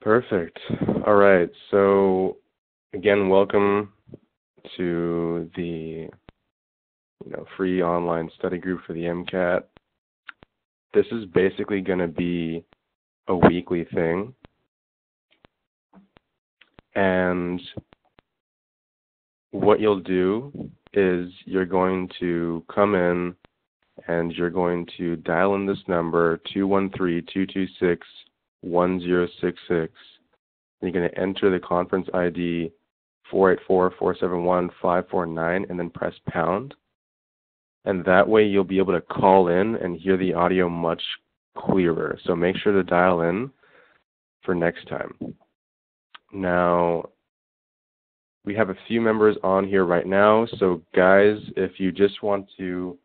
Perfect. All right. So again, welcome to the you know free online study group for the MCAT. This is basically going to be a weekly thing. And what you'll do is you're going to come in and you're going to dial in this number 213 226 1066. You're going to enter the conference ID 484-471-549 and then press pound. And that way you'll be able to call in and hear the audio much clearer. So make sure to dial in for next time. Now, we have a few members on here right now. So guys, if you just want to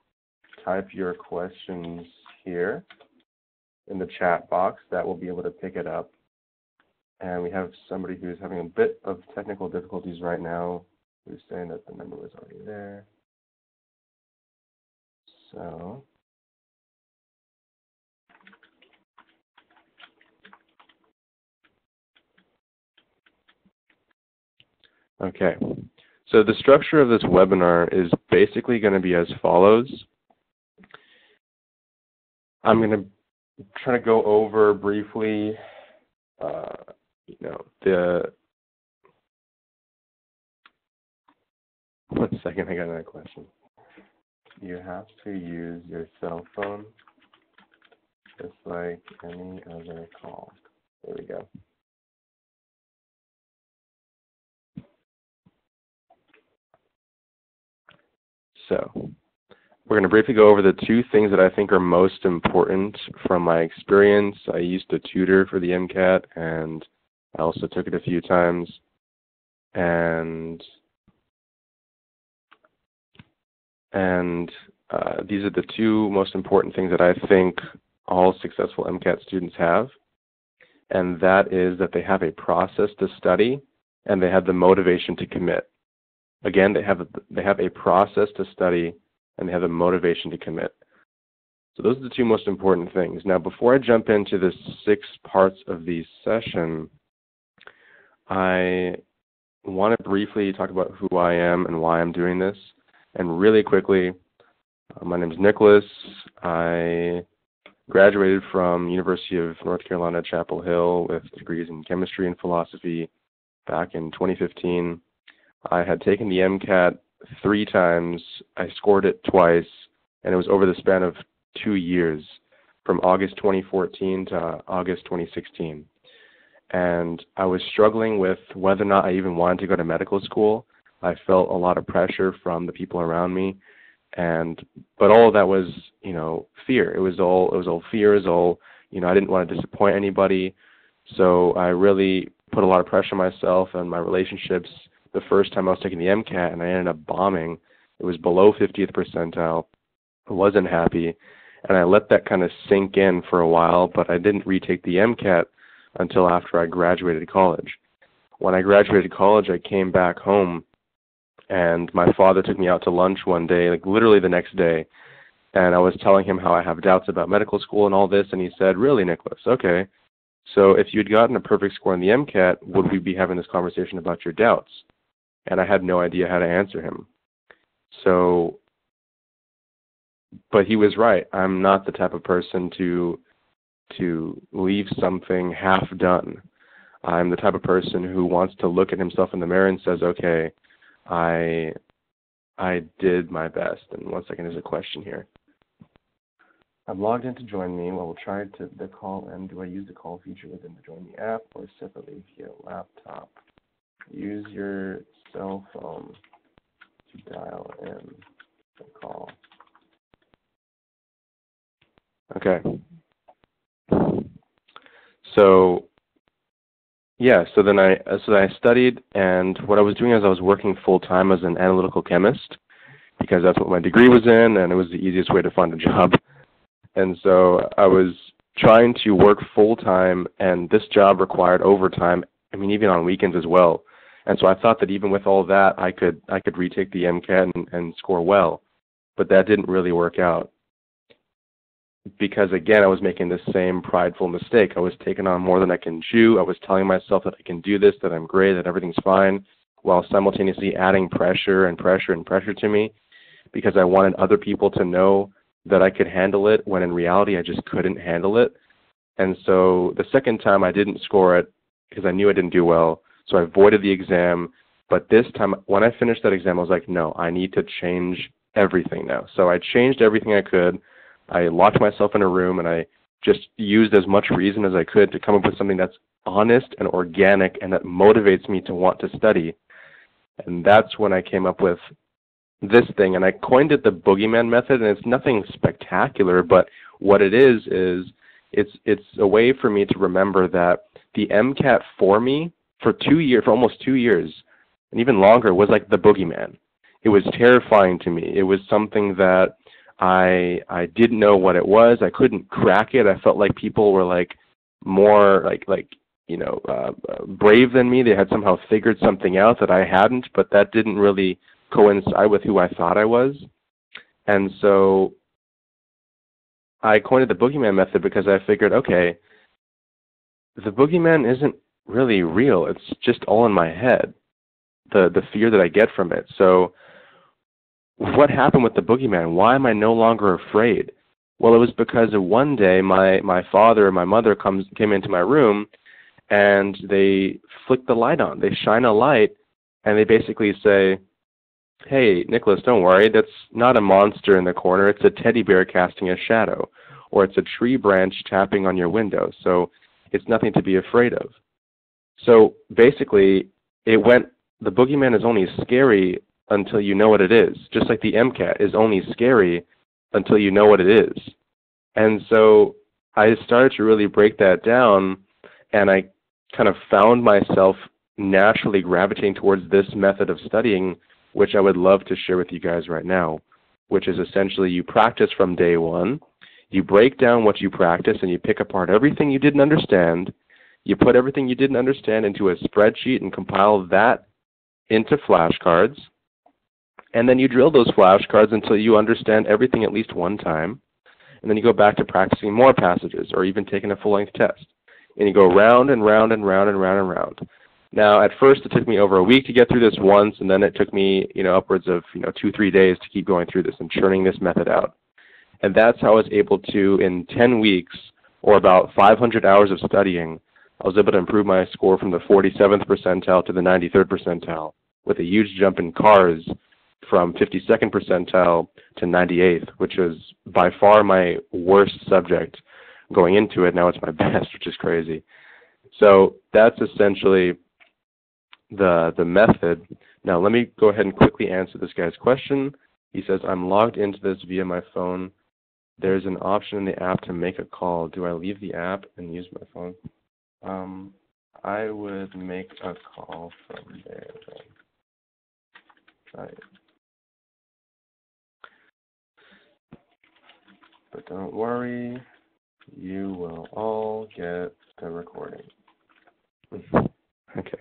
type your questions here in the chat box, that will be able to pick it up. And we have somebody who's having a bit of technical difficulties right now who's saying that the number was already there. So Okay. So the structure of this webinar is basically going to be as follows. I'm going to try to go over briefly, uh, you know, the. One second, I got another question. You have to use your cell phone just like any other call. There we go. So, we're going to briefly go over the two things that I think are most important from my experience. I used to tutor for the MCAT, and I also took it a few times. And and uh, these are the two most important things that I think all successful MCAT students have, and that is that they have a process to study and they have the motivation to commit. Again, they have they have a process to study and they have the motivation to commit. So those are the two most important things. Now, before I jump into the six parts of the session, I want to briefly talk about who I am and why I'm doing this. And really quickly, uh, my name is Nicholas. I graduated from University of North Carolina, Chapel Hill with degrees in chemistry and philosophy back in 2015. I had taken the MCAT three times. I scored it twice, and it was over the span of two years, from August 2014 to August 2016. And I was struggling with whether or not I even wanted to go to medical school. I felt a lot of pressure from the people around me, and but all of that was, you know, fear. It was all it was all fear. It was all, you know, I didn't want to disappoint anybody. So I really put a lot of pressure on myself and my relationships the first time I was taking the MCAT, and I ended up bombing. It was below 50th percentile. I wasn't happy, and I let that kind of sink in for a while, but I didn't retake the MCAT until after I graduated college. When I graduated college, I came back home, and my father took me out to lunch one day, like literally the next day, and I was telling him how I have doubts about medical school and all this, and he said, "Really, Nicholas? Okay." So if you'd gotten a perfect score on the MCAT, would we be having this conversation about your doubts? And I had no idea how to answer him. So, but he was right. I'm not the type of person to to leave something half done. I'm the type of person who wants to look at himself in the mirror and says, "Okay, I I did my best." And one second, there's a question here. I'm logged in to join me. Well, we'll try to the call and do I use the call feature within the Join Me app or separately via laptop? Use your cell phone to dial in the call. Okay. So yeah, so then I so then I studied, and what I was doing is I was working full time as an analytical chemist because that's what my degree was in, and it was the easiest way to find a job. And so I was trying to work full time, and this job required overtime. I mean, even on weekends as well. And so I thought that even with all that, I could I could retake the MCAT and, and score well, but that didn't really work out. because again, I was making the same prideful mistake. I was taking on more than I can chew. I was telling myself that I can do this, that I'm great, that everything's fine, while simultaneously adding pressure and pressure and pressure to me because I wanted other people to know that I could handle it when in reality I just couldn't handle it. And so the second time I didn't score it because I knew I didn't do well. So I avoided the exam. But this time, when I finished that exam, I was like, no, I need to change everything now. So I changed everything I could. I locked myself in a room and I just used as much reason as I could to come up with something that's honest and organic and that motivates me to want to study. And that's when I came up with this thing, and I coined it the boogeyman method, and it's nothing spectacular, but what it is is it's it's a way for me to remember that the MCAT for me for two years, for almost two years, and even longer, was like the boogeyman. It was terrifying to me. It was something that I I didn't know what it was. I couldn't crack it. I felt like people were like more like like you know uh, uh brave than me. They had somehow figured something out that I hadn't, but that didn't really coincide with who I thought I was. And so I coined the boogeyman method because I figured, okay, the boogeyman isn't really real. It's just all in my head. The the fear that I get from it. So what happened with the boogeyman? Why am I no longer afraid? Well, it was because of one day my my father and my mother comes came into my room and they flick the light on. They shine a light and they basically say, Hey, Nicholas, don't worry. That's not a monster in the corner. It's a teddy bear casting a shadow, or it's a tree branch tapping on your window. So it's nothing to be afraid of. So basically, it went, the boogeyman is only scary until you know what it is, just like the MCAT is only scary until you know what it is. And so I started to really break that down, and I kind of found myself naturally gravitating towards this method of studying which I would love to share with you guys right now, which is essentially you practice from day one, you break down what you practice, and you pick apart everything you didn't understand. You put everything you didn't understand into a spreadsheet and compile that into flashcards. And then you drill those flashcards until you understand everything at least one time. And then you go back to practicing more passages or even taking a full length test. And you go round and round and round and round and round. Now, at first, it took me over a week to get through this once, and then it took me, you know, upwards of you know two, three days to keep going through this and churning this method out. And that's how I was able to, in 10 weeks, or about 500 hours of studying, I was able to improve my score from the 47th percentile to the 93rd percentile, with a huge jump in cars from 52nd percentile to 98th, which was by far my worst subject going into it. Now it's my best, which is crazy. So that's essentially the, the method. Now let me go ahead and quickly answer this guy's question. He says, I'm logged into this via my phone. There's an option in the app to make a call. Do I leave the app and use my phone? Um, I would make a call from there. It. But don't worry, you will all get the recording. okay.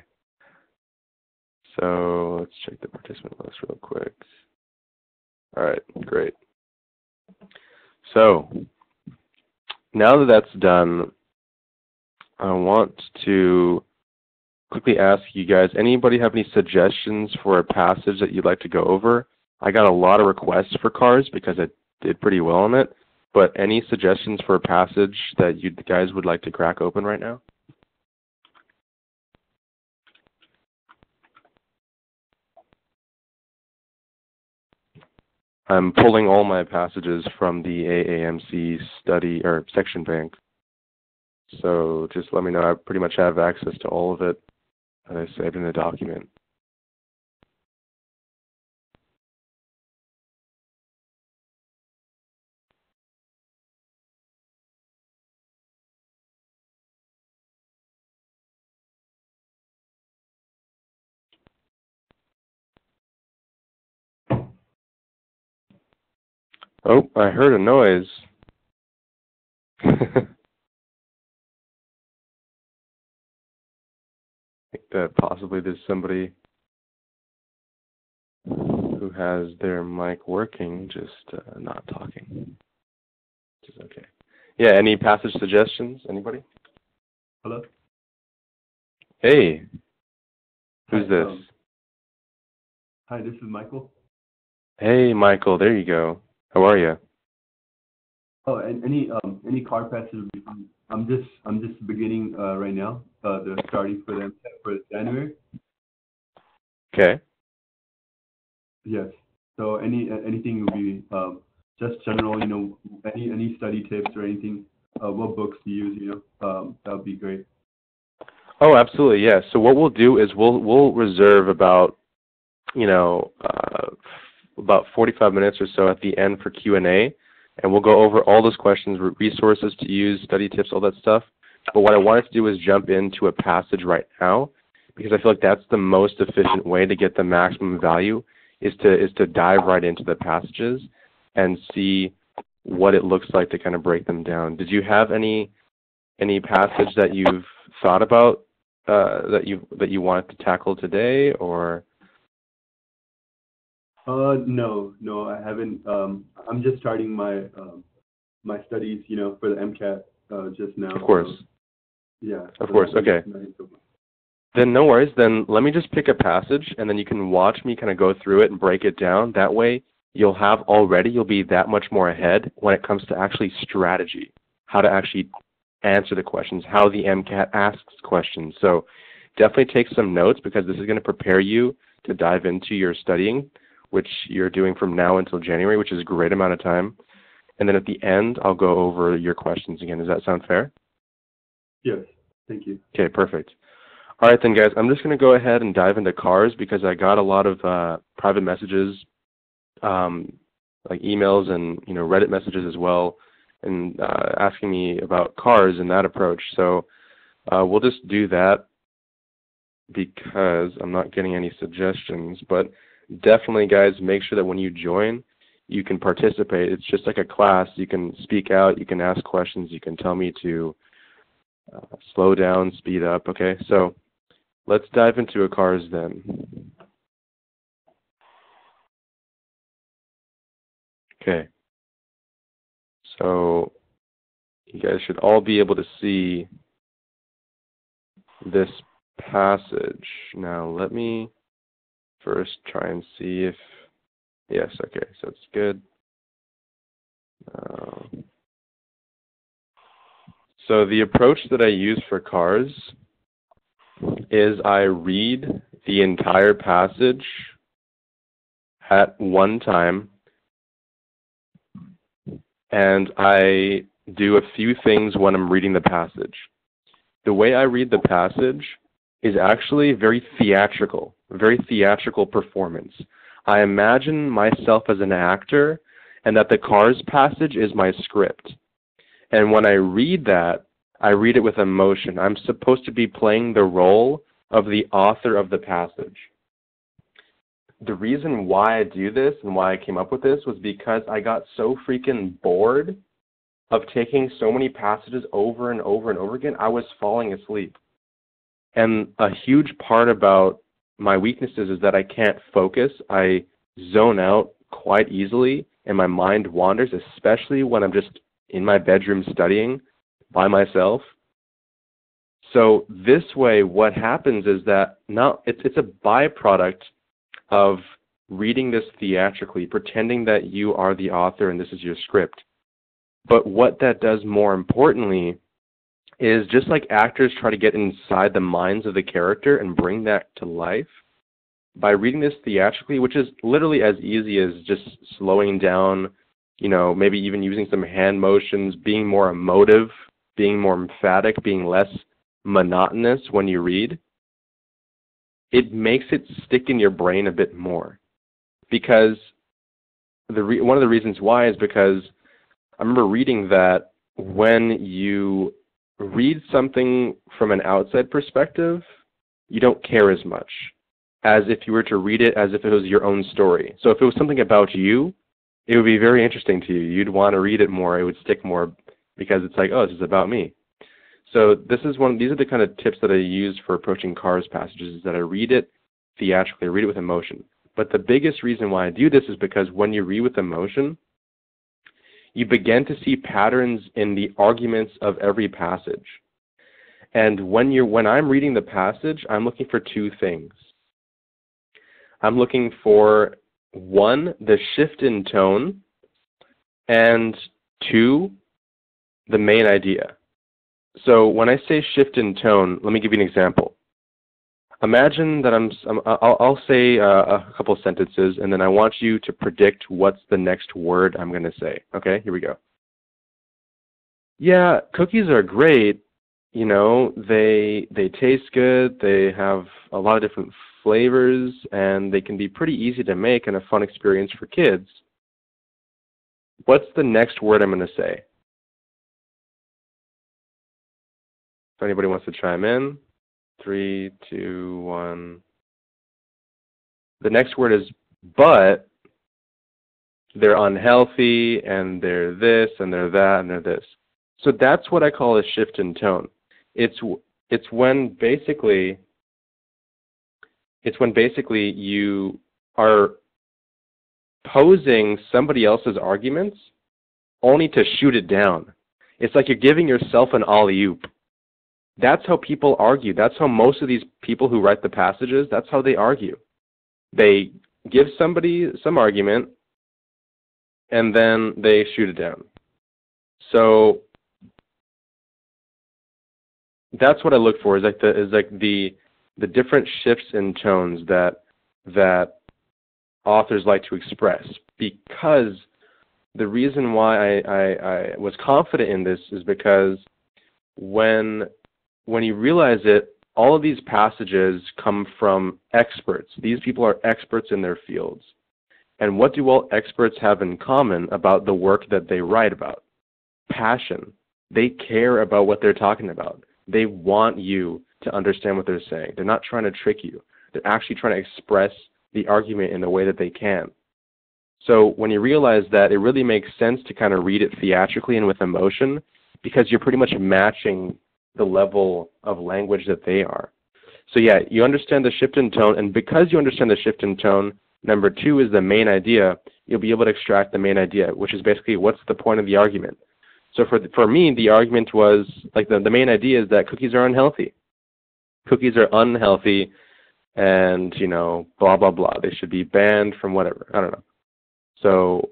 So let's check the participant list real quick. All right, great. So now that that's done, I want to quickly ask you guys, anybody have any suggestions for a passage that you'd like to go over? I got a lot of requests for cars because I did pretty well on it, but any suggestions for a passage that you guys would like to crack open right now? I'm pulling all my passages from the AAMC study or section bank. So just let me know. I pretty much have access to all of it that I saved in the document. Oh, I heard a noise. that possibly there's somebody who has their mic working, just uh, not talking, which is okay. Yeah, any passage suggestions? Anybody? Hello? Hey. Who's Hi, this? um, Hi, this is Michael. Hey, Michael. There you go. How are you? Oh, and any um any car passes would be fine. I'm just I'm just beginning uh right now. Uh the starting for them for January. Okay. Yes. So any anything would be um just general, you know, any any study tips or anything, uh what books to use, you know, um that would be great. Oh, absolutely. Yeah. So what we'll do is we'll we'll reserve about you know uh, about 45 minutes or so at the end for Q and A, and we'll go over all those questions, resources to use, study tips, all that stuff. But what I wanted to do is jump into a passage right now because I feel like that's the most efficient way to get the maximum value is to is to dive right into the passages and see what it looks like to kind of break them down. Did you have any any passage that you've thought about uh, that you that you wanted to tackle today, or Uh no, no, I haven't um I'm just starting my um my studies, you know, for the MCAT uh just now. of course? yeah. Of so course, okay. Then no worries. Then let me just pick a passage, and then you can watch me kind of go through it and break it down. That way, you'll have already you'll be that much more ahead when it comes to actually strategy, how to actually answer the questions, how the MCAT asks questions. So definitely take some notes because this is going to prepare you to dive into your studying, which you're doing from now until January, which is a great amount of time. And then at the end, I'll go over your questions again. Does that sound fair? Yes. Thank you. Okay, perfect. All right then, guys. I'm just going to go ahead and dive into cars because I got a lot of uh, private messages, um, like emails and you know Reddit messages as well, and uh, asking me about cars and that approach. So uh, we'll just do that because I'm not getting any suggestions. But definitely, guys, make sure that when you join, you can participate. It's just like a class. You can speak out. You can ask questions. You can tell me to uh, slow down, speed up. Okay, so let's dive into a cars then. Okay. So you guys should all be able to see this passage. Now let me first try and see if yes, okay, so it's good. Um, so the approach that I use for cars is I read the entire passage at one time and I do a few things when I'm reading the passage. The way I read the passage is actually very theatrical, very theatrical performance. I imagine myself as an actor and that the Cars passage is my script. And when I read that, I read it with emotion. I'm supposed to be playing the role of the author of the passage. The reason why I do this and why I came up with this was because I got so freaking bored of taking so many passages over and over and over again, I was falling asleep. And a huge part about my weaknesses is that I can't focus. I zone out quite easily and my mind wanders, especially when I'm just in my bedroom studying by myself. So this way, what happens is that now it's it's a byproduct of reading this theatrically, pretending that you are the author and this is your script. But what that does more importantly is just like actors try to get inside the minds of the character and bring that to life, by reading this theatrically, which is literally as easy as just slowing down, you know, maybe even using some hand motions, being more emotive, being more emphatic, being less monotonous when you read, it makes it stick in your brain a bit more. Because the re- one of the reasons why is because I remember reading that when you read something from an outside perspective, you don't care as much as if you were to read it as if it was your own story. So if it was something about you, it would be very interesting to you. You'd want to read it more. It would stick more because it's like, oh, this is about me. So this is one. These are the kind of tips that I use for approaching cars passages. Is that I read it theatrically, I read it with emotion. But the biggest reason why I do this is because when you read with emotion, you begin to see patterns in the arguments of every passage. And when you're when I'm reading the passage, I'm looking for two things. I'm looking for one, the shift in tone, and two, the main idea. So when I say shift in tone, let me give you an example. Imagine that I'm, I'll, I'll say uh, a couple sentences, and then I want you to predict what's the next word I'm going to say. Okay, here we go. Yeah, cookies are great. You know, they they taste good. They have a lot of different flavors, and they can be pretty easy to make and a fun experience for kids. What's the next word I'm going to say? If anybody wants to chime in, three, two, one. The next word is but. They're unhealthy, and they're this, and they're that, and they're this. So that's what I call a shift in tone. It's it's when basically it's when basically you are posing somebody else's arguments only to shoot it down. It's like you're giving yourself an alley oop. That's how people argue. That's how most of these people who write the passages, that's how they argue. They give somebody some argument and then they shoot it down. So that's what I look for is like the is like the the different shifts in tones that that authors like to express because the reason why I, I, I was confident in this is because when when you realize it, all of these passages come from experts. These people are experts in their fields. And what do all experts have in common about the work that they write about? Passion. They care about what they're talking about. They want you to understand what they're saying. They're not trying to trick you. They're actually trying to express the argument in the way that they can. So when you realize that, it really makes sense to kind of read it theatrically and with emotion because you're pretty much matching the level of language that they are. So yeah, you understand the shift in tone, and because you understand the shift in tone, number two is the main idea. You'll be able to extract the main idea, which is basically what's the point of the argument. So for the, for me, the argument was like the the main idea is that cookies are unhealthy. Cookies are unhealthy, and you know blah blah blah. They should be banned from whatever. I don't know. So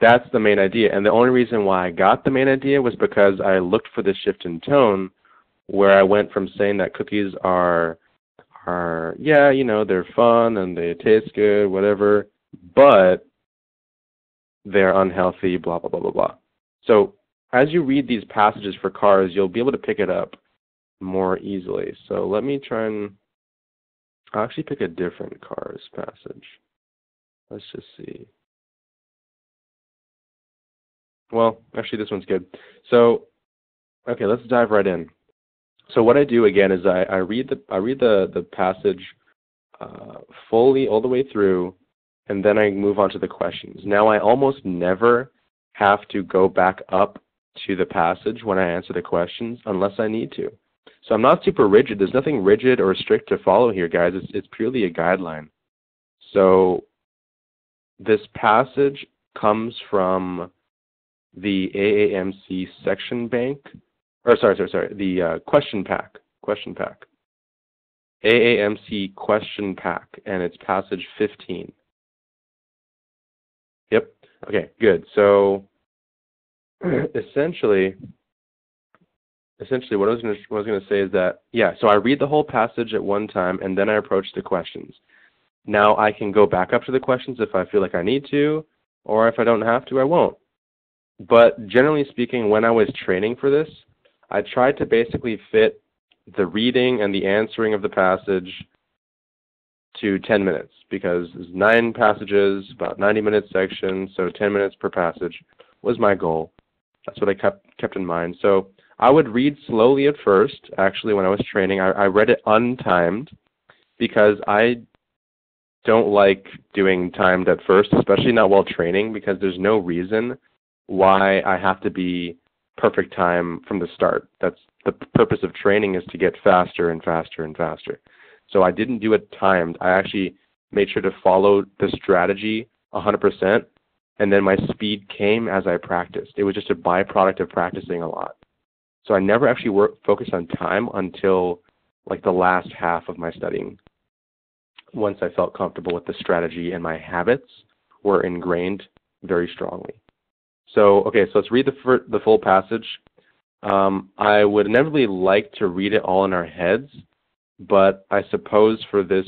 that's the main idea, and the only reason why I got the main idea was because I looked for the shift in tone where I went from saying that cookies are are yeah, you know, they're fun and they taste good, whatever, but they're unhealthy, blah blah blah blah blah. So as you read these passages for cars, you'll be able to pick it up more easily. So let me try and I'll actually pick a different cars passage. Let's just see. Well, actually this one's good. So okay, let's dive right in so what I do again is I, I read the I read the the passage uh, fully all the way through, and then I move on to the questions. Now I almost never have to go back up to the passage when I answer the questions unless I need to. So I'm not super rigid. There's nothing rigid or strict to follow here, guys. It's it's purely a guideline. So this passage comes from the AAMC section bank or sorry, sorry, sorry, the uh, question pack, question pack. AAMC question pack, and it's passage 15. Yep. Okay, good. So essentially, essentially, what I was to what I was going to say is that yeah. So I read the whole passage at one time, and then I approach the questions. Now I can go back up to the questions if I feel like I need to, or if I don't have to, I won't. But generally speaking, when I was training for this, I tried to basically fit the reading and the answering of the passage to 10 minutes because there's nine passages, about 90 minute section, so 10 minutes per passage was my goal. That's what I kept kept in mind. So I would read slowly at first. Actually, when I was training, I, I read it untimed because I don't like doing timed at first, especially not while training, because there's no reason why I have to be perfect time from the start. That's the purpose of training is to get faster and faster and faster. So I didn't do it timed. I actually made sure to follow the strategy 100% and then my speed came as I practiced. It was just a byproduct of practicing a lot. So I never actually work, focused on time until like the last half of my studying. Once I felt comfortable with the strategy and my habits were ingrained very strongly. So okay, so let's read the the full passage. Um, I would inevitably like to read it all in our heads, but I suppose for this,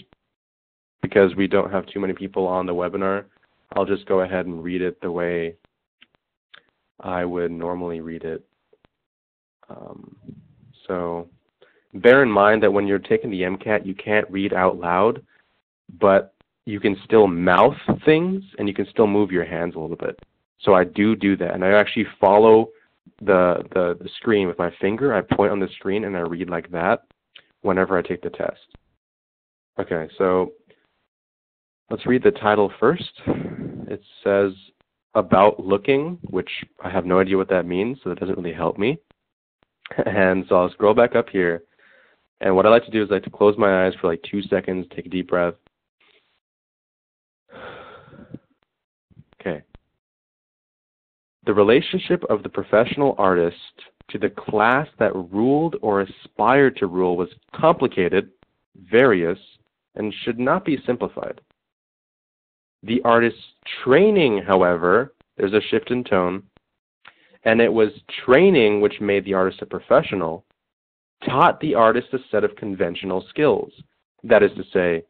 because we don't have too many people on the webinar, I'll just go ahead and read it the way I would normally read it. Um, so bear in mind that when you're taking the MCAT, you can't read out loud, but you can still mouth things and you can still move your hands a little bit. So I do do that, and I actually follow the, the, the screen with my finger. I point on the screen and I read like that whenever I take the test. Okay, so let's read the title first. It says about looking, which I have no idea what that means, so that doesn't really help me. And so I'll scroll back up here. And what I like to do is I like to close my eyes for like two seconds, take a deep breath. Okay. The relationship of the professional artist to the class that ruled or aspired to rule was complicated, various, and should not be simplified. The artist's training, however, there's a shift in tone, and it was training which made the artist a professional, taught the artist a set of conventional skills. That is to say,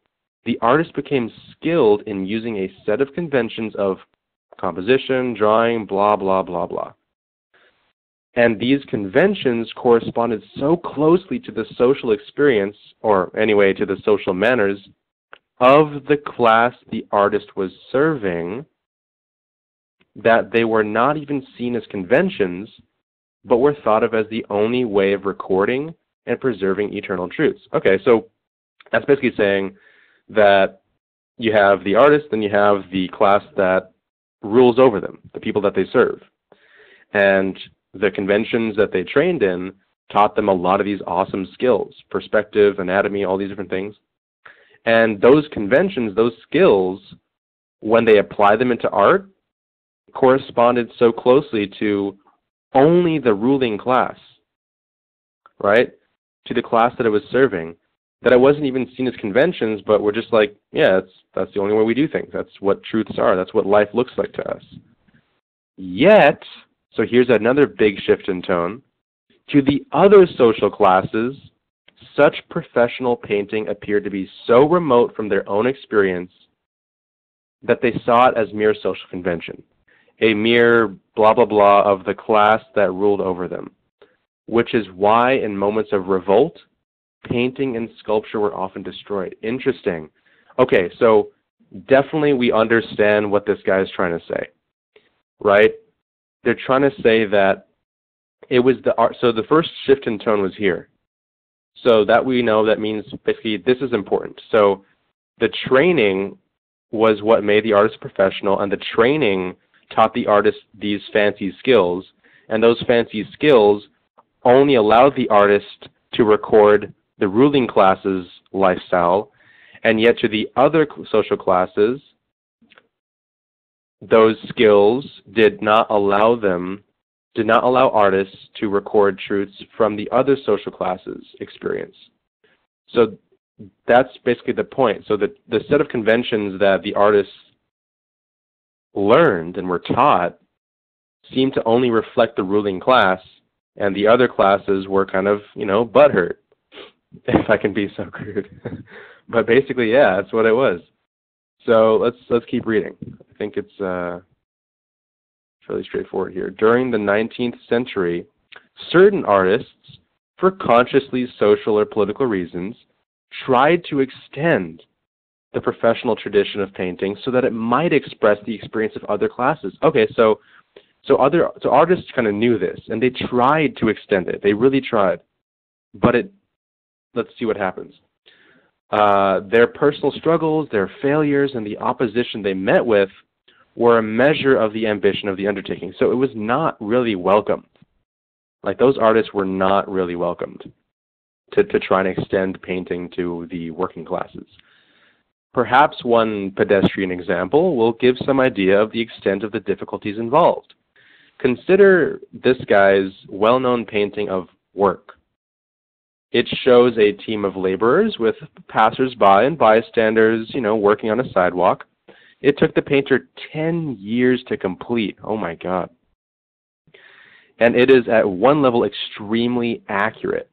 the artist became skilled in using a set of conventions of composition, drawing, blah, blah, blah, blah. And these conventions corresponded so closely to the social experience, or anyway, to the social manners, of the class the artist was serving, that they were not even seen as conventions, but were thought of as the only way of recording and preserving eternal truths. Okay, so that's basically saying that you have the artist and you have the class that rules over them, the people that they serve. And the conventions that they trained in taught them a lot of these awesome skills perspective, anatomy, all these different things. And those conventions, those skills, when they apply them into art, corresponded so closely to only the ruling class, right? To the class that it was serving, that I wasn't even seen as conventions, but we're just like, yeah, that's that's the only way we do things. That's what truths are. That's what life looks like to us. Yet, so here's another big shift in tone. To the other social classes, such professional painting appeared to be so remote from their own experience that they saw it as mere social convention a mere blah blah blah of the class that ruled over them, which is why in moments of revolt, painting and sculpture were often destroyed. Interesting. Okay, so definitely we understand what this guy is trying to say, right? They're trying to say that it was the art. So the first shift in tone was here. So that we know that means basically this is important. So the training was what made the artist professional, and the training taught the artist these fancy skills, and those fancy skills only allowed the artist to record the ruling class's lifestyle, and yet to the other social classes, those skills did not allow them, did not allow artists to record truths from the other social classes' experience. So that's basically the point. So the, the set of conventions that the artists learned and were taught seemed to only reflect the ruling class, and the other classes were kind of, you know, butthurt, if I can be so crude. but basically, yeah, that's what it was. So let's let's keep reading. I think it's uh, fairly straightforward here. During the 19th century, certain artists, for consciously social or political reasons, tried to extend the professional tradition of painting so that it might express the experience of other classes. Okay, so so other so artists kind of knew this and they tried to extend it. They really tried, but it. Let's see what happens. Uh, their personal struggles, their failures, and the opposition they met with were a measure of the ambition of the undertaking. So it was not really welcomed. Like those artists were not really welcomed to, to try and extend painting to the working classes. Perhaps one pedestrian example will give some idea of the extent of the difficulties involved. Consider this guy's well-known painting of work. It shows a team of laborers with passersby and bystanders, you know, working on a sidewalk. It took the painter 10 years to complete. Oh my god. And it is at one level extremely accurate.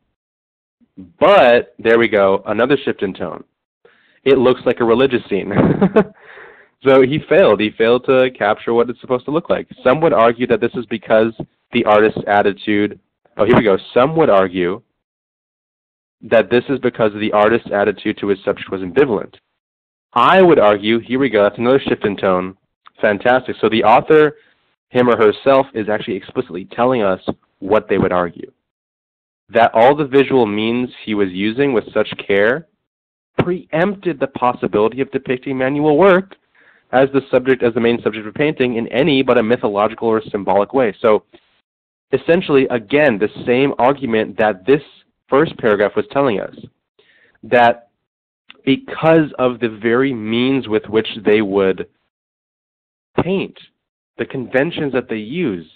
But, there we go, another shift in tone. It looks like a religious scene. so he failed. He failed to capture what it's supposed to look like. Some would argue that this is because the artist's attitude. Oh, here we go. Some would argue that this is because the artist's attitude to his subject was ambivalent. I would argue, here we go, that's another shift in tone. Fantastic. So the author, him or herself, is actually explicitly telling us what they would argue. That all the visual means he was using with such care preempted the possibility of depicting manual work as the subject, as the main subject of painting in any but a mythological or symbolic way. So essentially, again, the same argument that this first paragraph was telling us that because of the very means with which they would paint, the conventions that they use,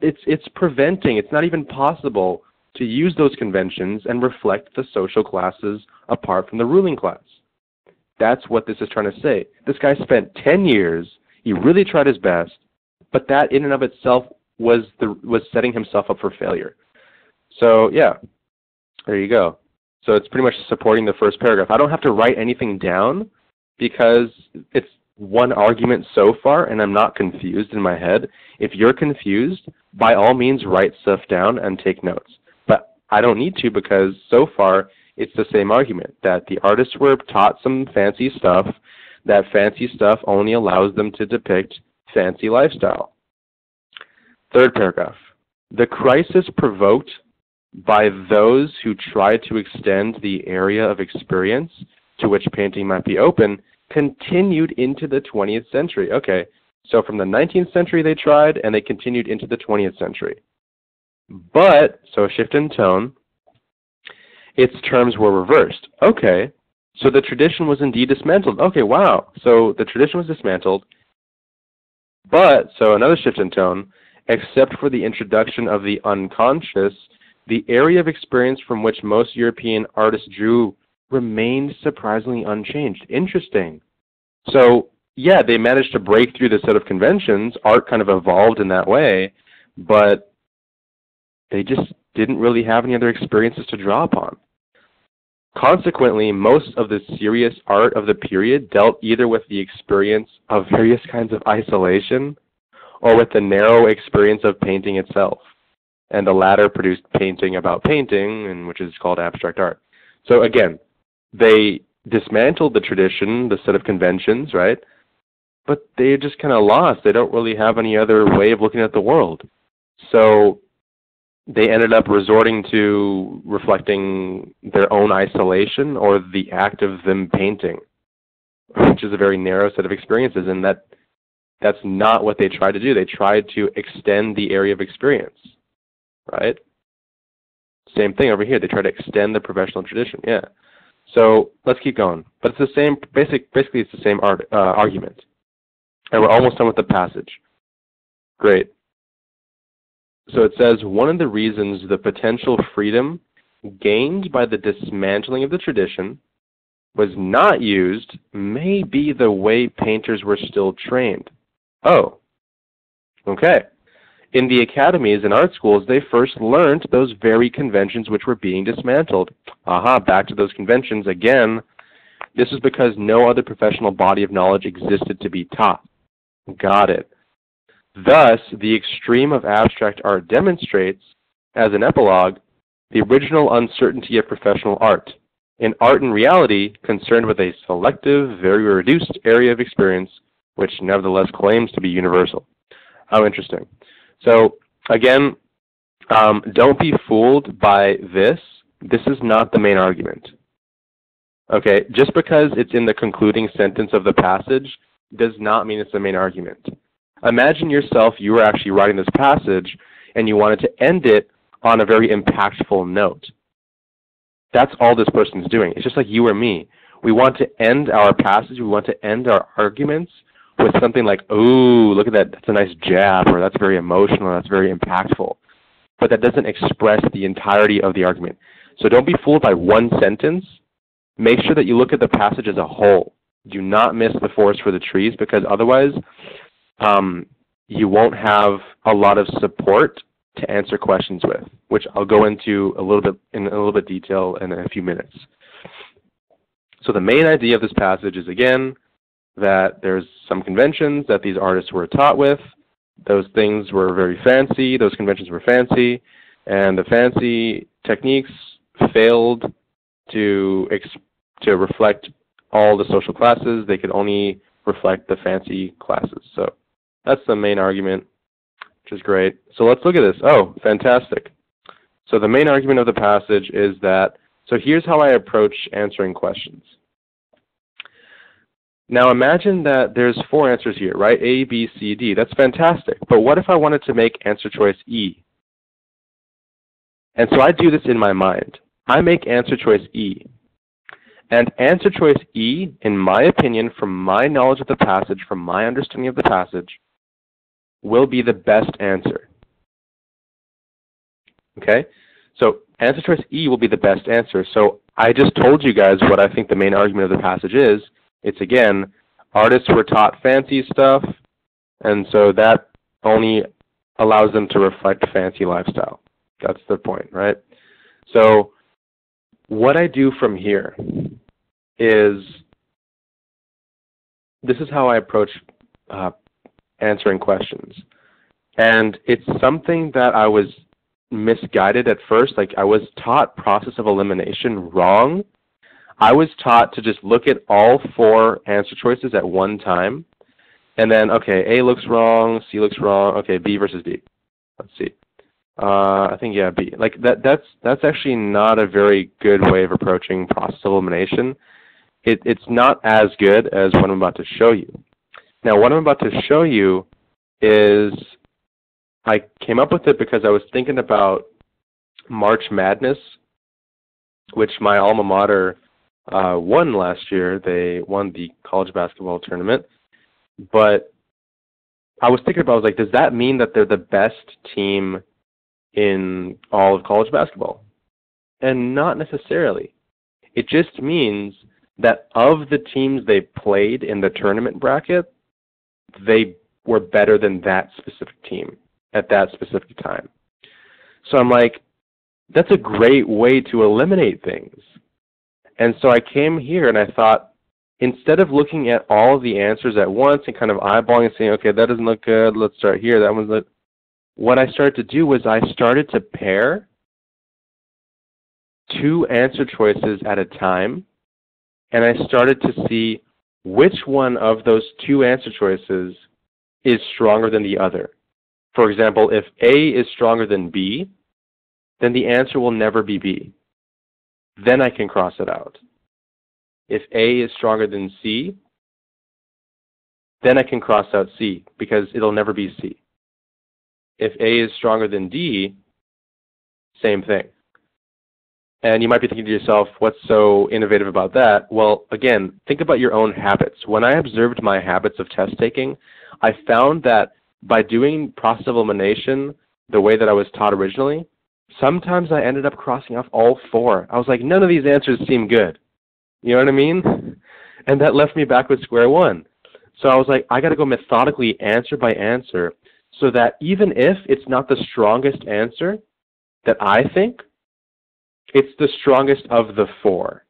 it's, it's preventing, it's not even possible to use those conventions and reflect the social classes apart from the ruling class. That's what this is trying to say. This guy spent 10 years, he really tried his best, but that in and of itself was the was setting himself up for failure. So, yeah, there you go. So it's pretty much supporting the first paragraph. I don't have to write anything down because it's one argument so far and I'm not confused in my head. If you're confused, by all means write stuff down and take notes. But I don't need to because so far it's the same argument that the artists were taught some fancy stuff, that fancy stuff only allows them to depict fancy lifestyle. Third paragraph. The crisis provoked by those who tried to extend the area of experience to which painting might be open continued into the 20th century. Okay, so from the 19th century they tried, and they continued into the 20th century. But, so a shift in tone, its terms were reversed. Okay, so the tradition was indeed dismantled. Okay, wow. So the tradition was dismantled, but, so another shift in tone, except for the introduction of the unconscious the area of experience from which most European artists drew remained surprisingly unchanged. Interesting. So, yeah, they managed to break through the set of conventions. Art kind of evolved in that way, but they just didn't really have any other experiences to draw upon. Consequently, most of the serious art of the period dealt either with the experience of various kinds of isolation or with the narrow experience of painting itself and the latter produced painting about painting, and which is called abstract art. So again, they dismantled the tradition, the set of conventions, right? But they just kind of lost. They don't really have any other way of looking at the world. So they ended up resorting to reflecting their own isolation or the act of them painting, which is a very narrow set of experiences, and that that's not what they tried to do. They tried to extend the area of experience right? Same thing over here. They try to extend the professional tradition. Yeah. So let's keep going. But it's the same. Basic. Basically, it's the same art, uh, argument. And we're almost done with the passage. Great. So it says one of the reasons the potential freedom gained by the dismantling of the tradition was not used may be the way painters were still trained. Oh. Okay in the academies and art schools, they first learned those very conventions which were being dismantled. Aha, back to those conventions again. This is because no other professional body of knowledge existed to be taught. Got it. Thus, the extreme of abstract art demonstrates, as an epilogue, the original uncertainty of professional art. an art in reality, concerned with a selective, very reduced area of experience, which nevertheless claims to be universal. How interesting. So again, um, don't be fooled by this. This is not the main argument. Okay, just because it's in the concluding sentence of the passage does not mean it's the main argument. Imagine yourself, you were actually writing this passage and you wanted to end it on a very impactful note. That's all this person's doing. It's just like you or me. we want to end our passage, we want to end our arguments with something like, "Ooh, look at that! That's a nice jab," or "That's very emotional," "That's very impactful," but that doesn't express the entirety of the argument. So don't be fooled by one sentence. Make sure that you look at the passage as a whole. Do not miss the forest for the trees, because otherwise, um, you won't have a lot of support to answer questions with, which I'll go into a little bit in a little bit detail in a few minutes. So the main idea of this passage is again that there's some conventions that these artists were taught with. Those things were very fancy, those conventions were fancy, and the fancy techniques failed to to reflect all the social classes. They could only reflect the fancy classes. So that's the main argument, which is great. So let's look at this. Oh, fantastic. So the main argument of the passage is that, so here's how I approach answering questions. Now imagine that there's four answers here, right? A, B, C, D. That's fantastic. But what if I wanted to make answer choice E? And so I do this in my mind. I make answer choice E. And answer choice E, in my opinion, from my knowledge of the passage, from my understanding of the passage, will be the best answer. Okay? So answer choice E will be the best answer. So I just told you guys what I think the main argument of the passage is. It's again, artists were taught fancy stuff, and so that only allows them to reflect fancy lifestyle. That's the point, right? So what I do from here is this is how I approach uh, answering questions. And it's something that I was misguided at first. Like I was taught process of elimination wrong. I was taught to just look at all four answer choices at one time. And then, okay, A looks wrong, C looks wrong, okay, B versus D. Let's see. Uh, I think yeah, B. Like that. That's that's actually not a very good way of approaching process elimination. It, it's not as good as what I'm about to show you. Now, what I'm about to show you is I came up with it because I was thinking about March Madness, which my alma mater uh, won last year. They won the college basketball tournament, but I was thinking about, I was like, does that mean that they're the best team in all of college basketball? And not necessarily. It just means that of the teams they played in the tournament bracket, they were better than that specific team at that specific time. So I'm like, that's a great way to eliminate things. And so I came here and I thought, instead of looking at all the answers at once and kind of eyeballing and saying, okay, that doesn't look good, let's start here, that one's look, what I started to do was I started to pair two answer choices at a time, and I started to see which one of those two answer choices is stronger than the other. For example, if A is stronger than B, then the answer will never be B. Then I can cross it out. If A is stronger than C, then I can cross out C because it'll never be C. If A is stronger than D, same thing. And you might be thinking to yourself, what's so innovative about that? Well, again, think about your own habits. When I observed my habits of test taking, I found that by doing process of elimination the way that I was taught originally, sometimes I ended up crossing off all four. I was like, none of these answers seem good. You know what I mean? And that left me back with square one. So I was like, I got to go methodically answer by answer so that even if it's not the strongest answer that I think, it's the strongest of the four.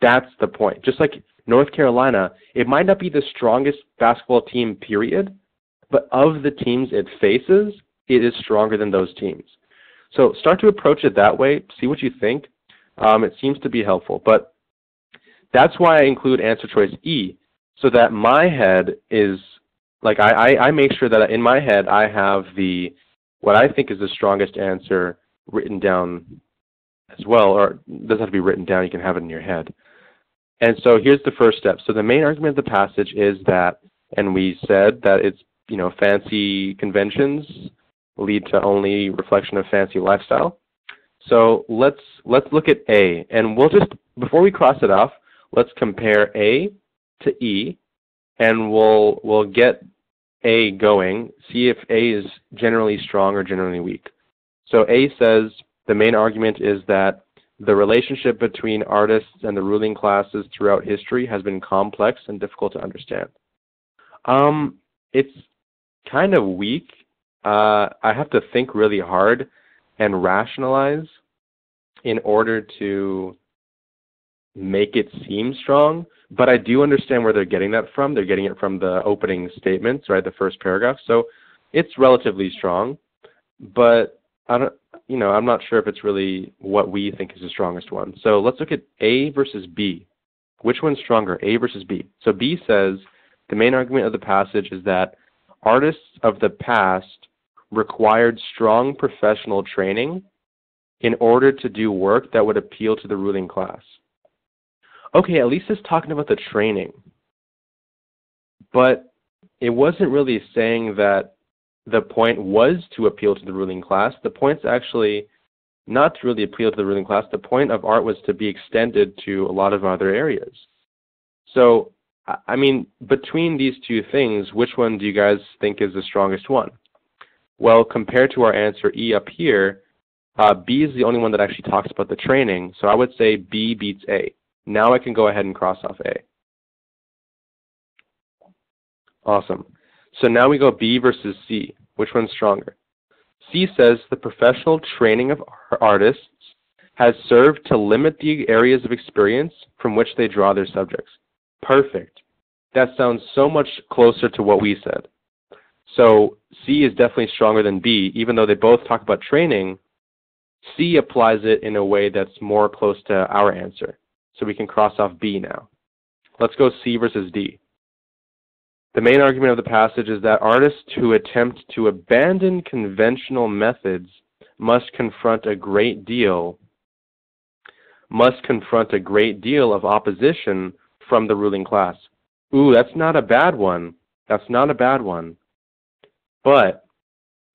That's the point. Just like North Carolina, it might not be the strongest basketball team, period, but of the teams it faces, it is stronger than those teams. So start to approach it that way. See what you think. Um, it seems to be helpful. But that's why I include answer choice E, so that my head is like I, I, I make sure that in my head I have the what I think is the strongest answer written down as well, or it doesn't have to be written down, you can have it in your head. And so here's the first step. So the main argument of the passage is that, and we said that it's, you know, fancy conventions lead to only reflection of fancy lifestyle. So let's let's look at A, and we'll just before we cross it off, let's compare A to E, and we'll we'll get A going, see if A is generally strong or generally weak. So A says the main argument is that the relationship between artists and the ruling classes throughout history has been complex and difficult to understand. Um, it's kind of weak. Uh, I have to think really hard and rationalize in order to make it seem strong. But I do understand where they're getting that from. They're getting it from the opening statements, right? The first paragraph. So it's relatively strong, but I don't, you know, I'm not sure if it's really what we think is the strongest one. So let's look at A versus B. Which one's stronger, A versus B? So B says the main argument of the passage is that artists of the past required strong professional training in order to do work that would appeal to the ruling class. Okay, at least it's talking about the training. But it wasn't really saying that the point was to appeal to the ruling class. The point's actually not to really appeal to the ruling class. The point of art was to be extended to a lot of other areas. So, I mean, between these two things, which one do you guys think is the strongest one? Well, compared to our answer E up here, uh, B is the only one that actually talks about the training, so I would say B beats A. Now I can go ahead and cross off A. Awesome. So now we go B versus C. Which one's stronger? C says the professional training of artists has served to limit the areas of experience from which they draw their subjects. Perfect. That sounds so much closer to what we said. So C is definitely stronger than B, even though they both talk about training. C applies it in a way that's more close to our answer. So we can cross off B now. Let's go C versus D. The main argument of the passage is that artists who attempt to abandon conventional methods must confront a great deal must confront a great deal of opposition from the ruling class. Ooh, that's not a bad one. That's not a bad one. But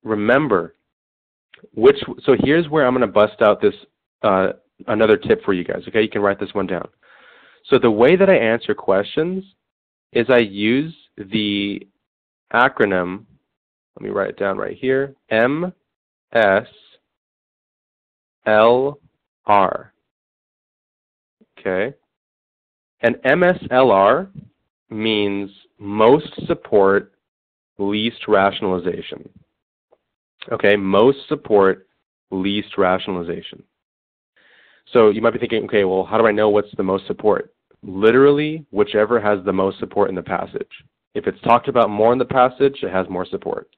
remember, which so here's where I'm going to bust out this uh, another tip for you guys. Okay, you can write this one down. So the way that I answer questions is I use the acronym. Let me write it down right here. M S L R. Okay. And MSLR means most support, least rationalization. Okay, most support, least rationalization. So you might be thinking, okay, well, how do I know what's the most support? Literally, whichever has the most support in the passage. If it's talked about more in the passage, it has more support.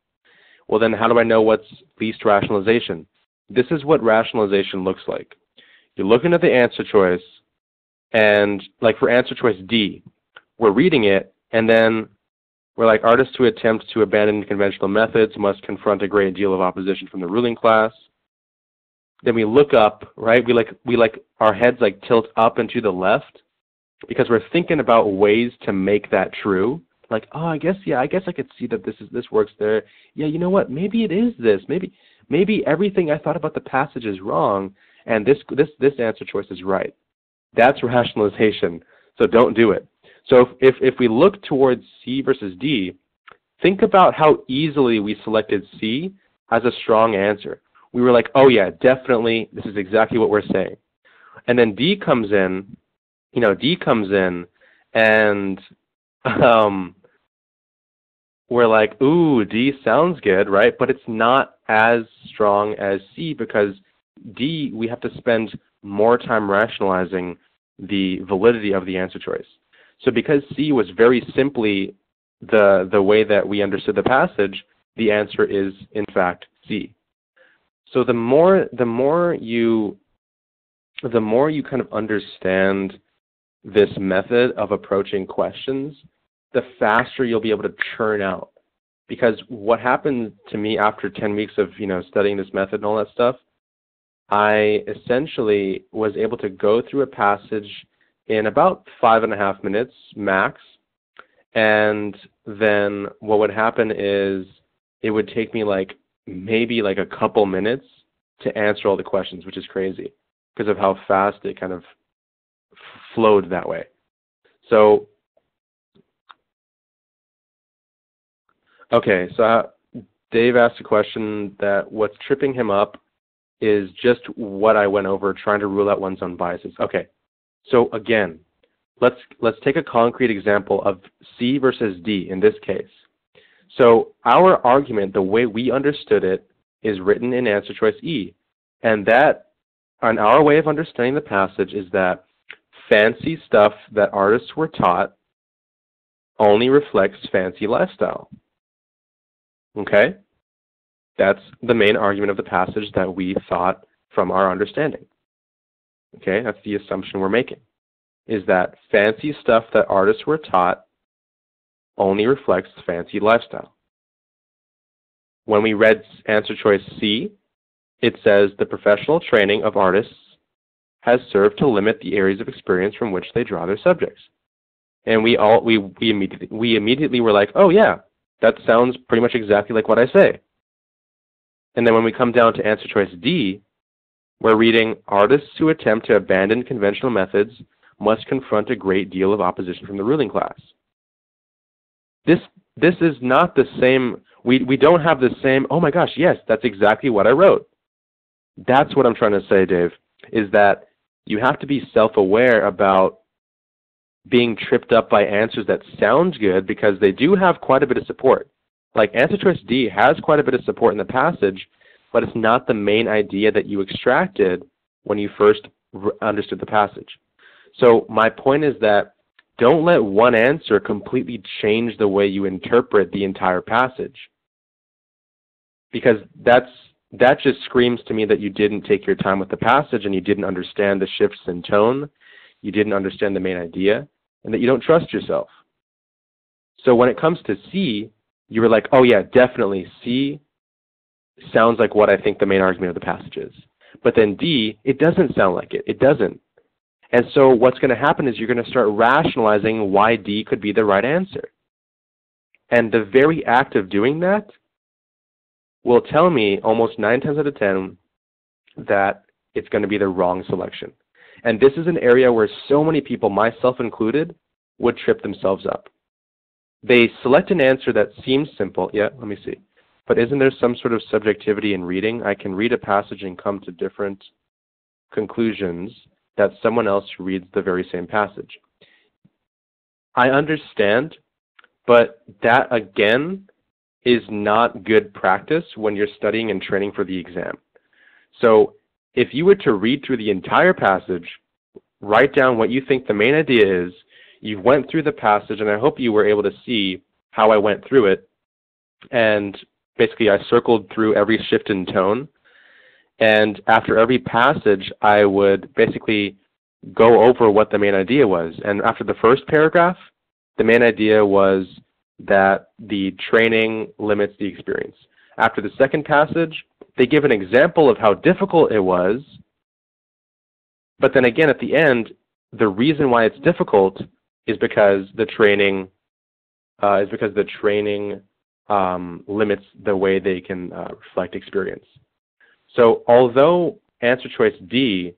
Well, then how do I know what's least rationalization? This is what rationalization looks like. You're looking at the answer choice, and like for answer choice D, we're reading it, and then we're like, artists who attempt to abandon conventional methods must confront a great deal of opposition from the ruling class. Then we look up, right? We like we like our heads like tilt up and to the left because we're thinking about ways to make that true. Like, oh, I guess yeah, I guess I could see that this is this works there. Yeah, you know what? Maybe it is this. Maybe maybe everything I thought about the passage is wrong, and this this this answer choice is right. That's rationalization. So don't do it. So if, if, if we look towards C versus D, think about how easily we selected C as a strong answer. We were like, oh yeah, definitely, this is exactly what we're saying. And then D comes in, you know, D comes in, and um, we're like, ooh, D sounds good, right? But it's not as strong as C because D, we have to spend more time rationalizing the validity of the answer choice. So because C was very simply the, the way that we understood the passage, the answer is, in fact, C. So the more, the more you, the more you kind of understand this method of approaching questions, the faster you'll be able to churn out. Because what happened to me after 10 weeks of, you know, studying this method and all that stuff, I essentially was able to go through a passage in about five and a half minutes max. And then what would happen is it would take me like maybe like a couple minutes to answer all the questions, which is crazy because of how fast it kind of flowed that way. So, okay, so uh, Dave asked a question that what's tripping him up is just what I went over, trying to rule out one's own biases. Okay, so again, let's let's take a concrete example of C versus D in this case. So our argument, the way we understood it, is written in answer choice E, and that, on our way of understanding the passage, is that fancy stuff that artists were taught only reflects fancy lifestyle. Okay? That's the main argument of the passage that we thought from our understanding. Okay, that's the assumption we're making. Is that fancy stuff that artists were taught only reflects fancy lifestyle. When we read answer choice C, it says the professional training of artists has served to limit the areas of experience from which they draw their subjects. And we all we we immediately we immediately were like, oh yeah, that sounds pretty much exactly like what I say. And then when we come down to answer choice D, we're reading artists who attempt to abandon conventional methods must confront a great deal of opposition from the ruling class. This this is not the same we we don't have the same oh my gosh, yes, that's exactly what I wrote. That's what I'm trying to say, Dave, is that you have to be self-aware about being tripped up by answers that sound good because they do have quite a bit of support. Like answer choice D has quite a bit of support in the passage, but it's not the main idea that you extracted when you first understood the passage. So my point is that don't let one answer completely change the way you interpret the entire passage. Because that's that just screams to me that you didn't take your time with the passage and you didn't understand the shifts in tone, you didn't understand the main idea, and that you don't trust yourself. So when it comes to C, you were like, oh yeah, definitely C sounds like what I think the main argument of the passage is. But then D, it doesn't sound like it. It doesn't. And so what's going to happen is you're going to start rationalizing why D could be the right answer. And the very act of doing that will tell me almost nine times out of ten that it's going to be the wrong selection. And this is an area where so many people, myself included, would trip themselves up. They select an answer that seems simple. Yeah, let me see. But isn't there some sort of subjectivity in reading? I can read a passage and come to different conclusions that someone else reads the very same passage. I understand, but that again is not good practice when you're studying and training for the exam. So if you were to read through the entire passage, write down what you think the main idea is, you went through the passage, and I hope you were able to see how I went through it. And basically, I circled through every shift in tone. And after every passage, I would basically go over what the main idea was. And after the first paragraph, the main idea was that the training limits the experience. After the second passage, they give an example of how difficult it was. But then again, at the end, the reason why it's difficult is because the training uh, is because the training um, limits the way they can uh, reflect experience. So although answer choice D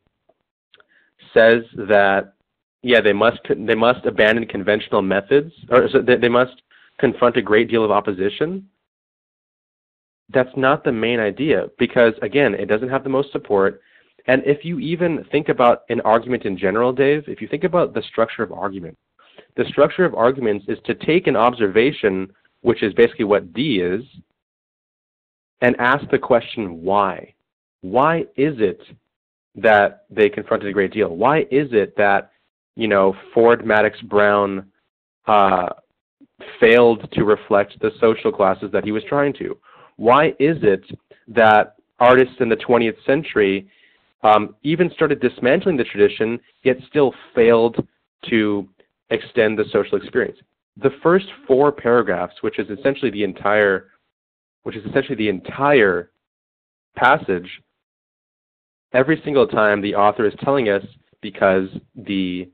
says that yeah they must they must abandon conventional methods or so they, they must confront a great deal of opposition that's not the main idea because again it doesn't have the most support and if you even think about an argument in general dave if you think about the structure of argument the structure of arguments is to take an observation which is basically what d is and ask the question why? Why is it that they confronted a great deal? Why is it that you know ford madox brown uh, failed to reflect the social classes that he was trying to? Why is it that artists in the 20th century um, even started dismantling the tradition, yet still failed to extend the social experience? The first four paragraphs, which is essentially the entire, which is essentially the entire passage, every single time the author is telling us because the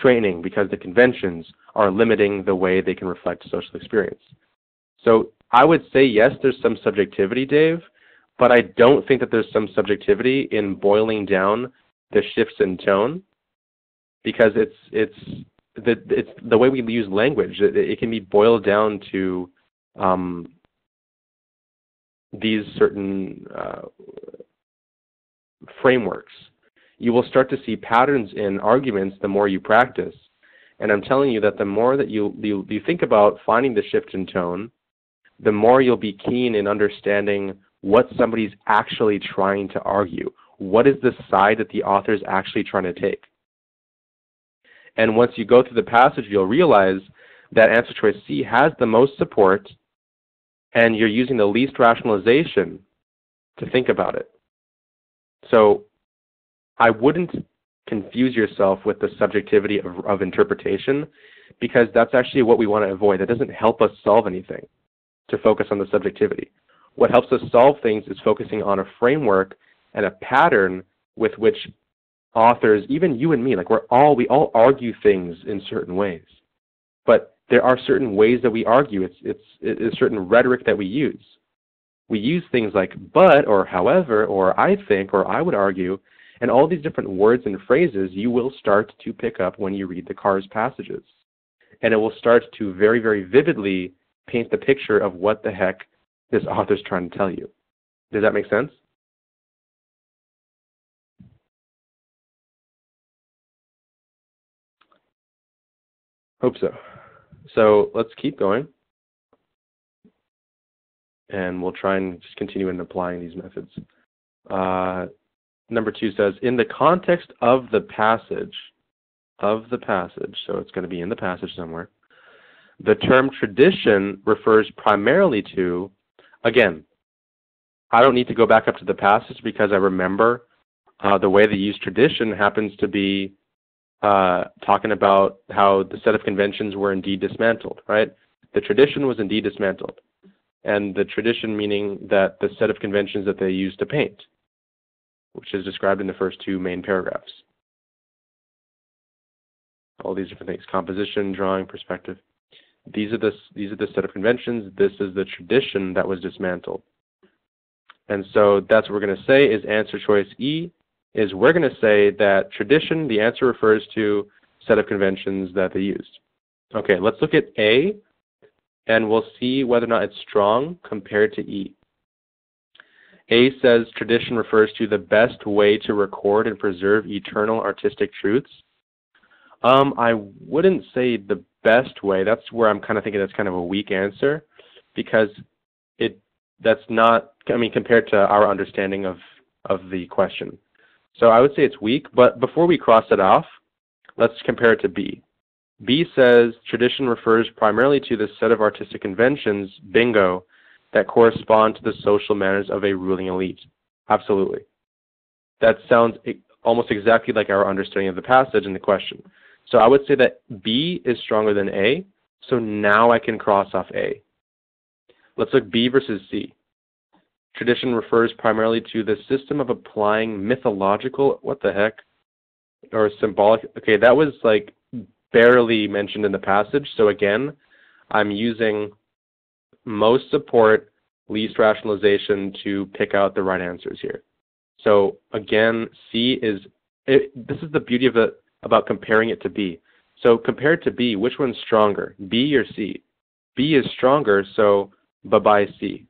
training, because the conventions are limiting the way they can reflect social experience. So I would say yes, there's some subjectivity, Dave, but I don't think that there's some subjectivity in boiling down the shifts in tone because it's it's the it's the way we use language. It, it can be boiled down to um, these certain uh, frameworks. You will start to see patterns in arguments the more you practice. And I'm telling you that the more that you, you, you think about finding the shift in tone, the more you'll be keen in understanding what somebody's actually trying to argue. What is the side that the author is actually trying to take? And once you go through the passage, you'll realize that answer choice C has the most support, and you're using the least rationalization to think about it. So I wouldn't confuse yourself with the subjectivity of, of interpretation because that's actually what we want to avoid. That doesn't help us solve anything to focus on the subjectivity. What helps us solve things is focusing on a framework and a pattern with which authors, even you and me, like we're all we all argue things in certain ways. But there are certain ways that we argue. It's it's it's certain rhetoric that we use. We use things like but or however or I think or I would argue, and all these different words and phrases you will start to pick up when you read the Cars passages. And it will start to very, very vividly paint the picture of what the heck this author's trying to tell you. Does that make sense? Hope so. So let's keep going. And we'll try and just continue in applying these methods. Uh, number two says, in the context of the passage, of the passage, so it's going to be in the passage somewhere, the term tradition refers primarily to, again, I don't need to go back up to the passage because I remember uh, the way they use tradition happens to be uh, talking about how the set of conventions were indeed dismantled, right? The tradition was indeed dismantled. And the tradition meaning that the set of conventions that they used to paint, which is described in the first two main paragraphs. All these different things, composition, drawing, perspective. These are the, these are the set of conventions. This is the tradition that was dismantled. And so that's what we're going to say is answer choice E is we're going to say that tradition, the answer refers to set of conventions that they used. Okay, let's look at A, and we'll see whether or not it's strong compared to E. A says tradition refers to the best way to record and preserve eternal artistic truths. Um, I wouldn't say the best way. That's where I'm kind of thinking that's kind of a weak answer because it that's not I mean compared to our understanding of of the question. So I would say it's weak, but before we cross it off, let's compare it to B. B says tradition refers primarily to the set of artistic conventions, bingo, that correspond to the social manners of a ruling elite. Absolutely. That sounds almost exactly like our understanding of the passage in the question. So I would say that B is stronger than A, so now I can cross off A. Let's look B versus C. Tradition refers primarily to the system of applying mythological, what the heck, or symbolic. Okay, that was like barely mentioned in the passage. So again, I'm using most support, least rationalization to pick out the right answers here. So again, C is, it, this is the beauty of it about comparing it to B. So compared to B, which one's stronger, B or C? B is stronger, so bye-bye C.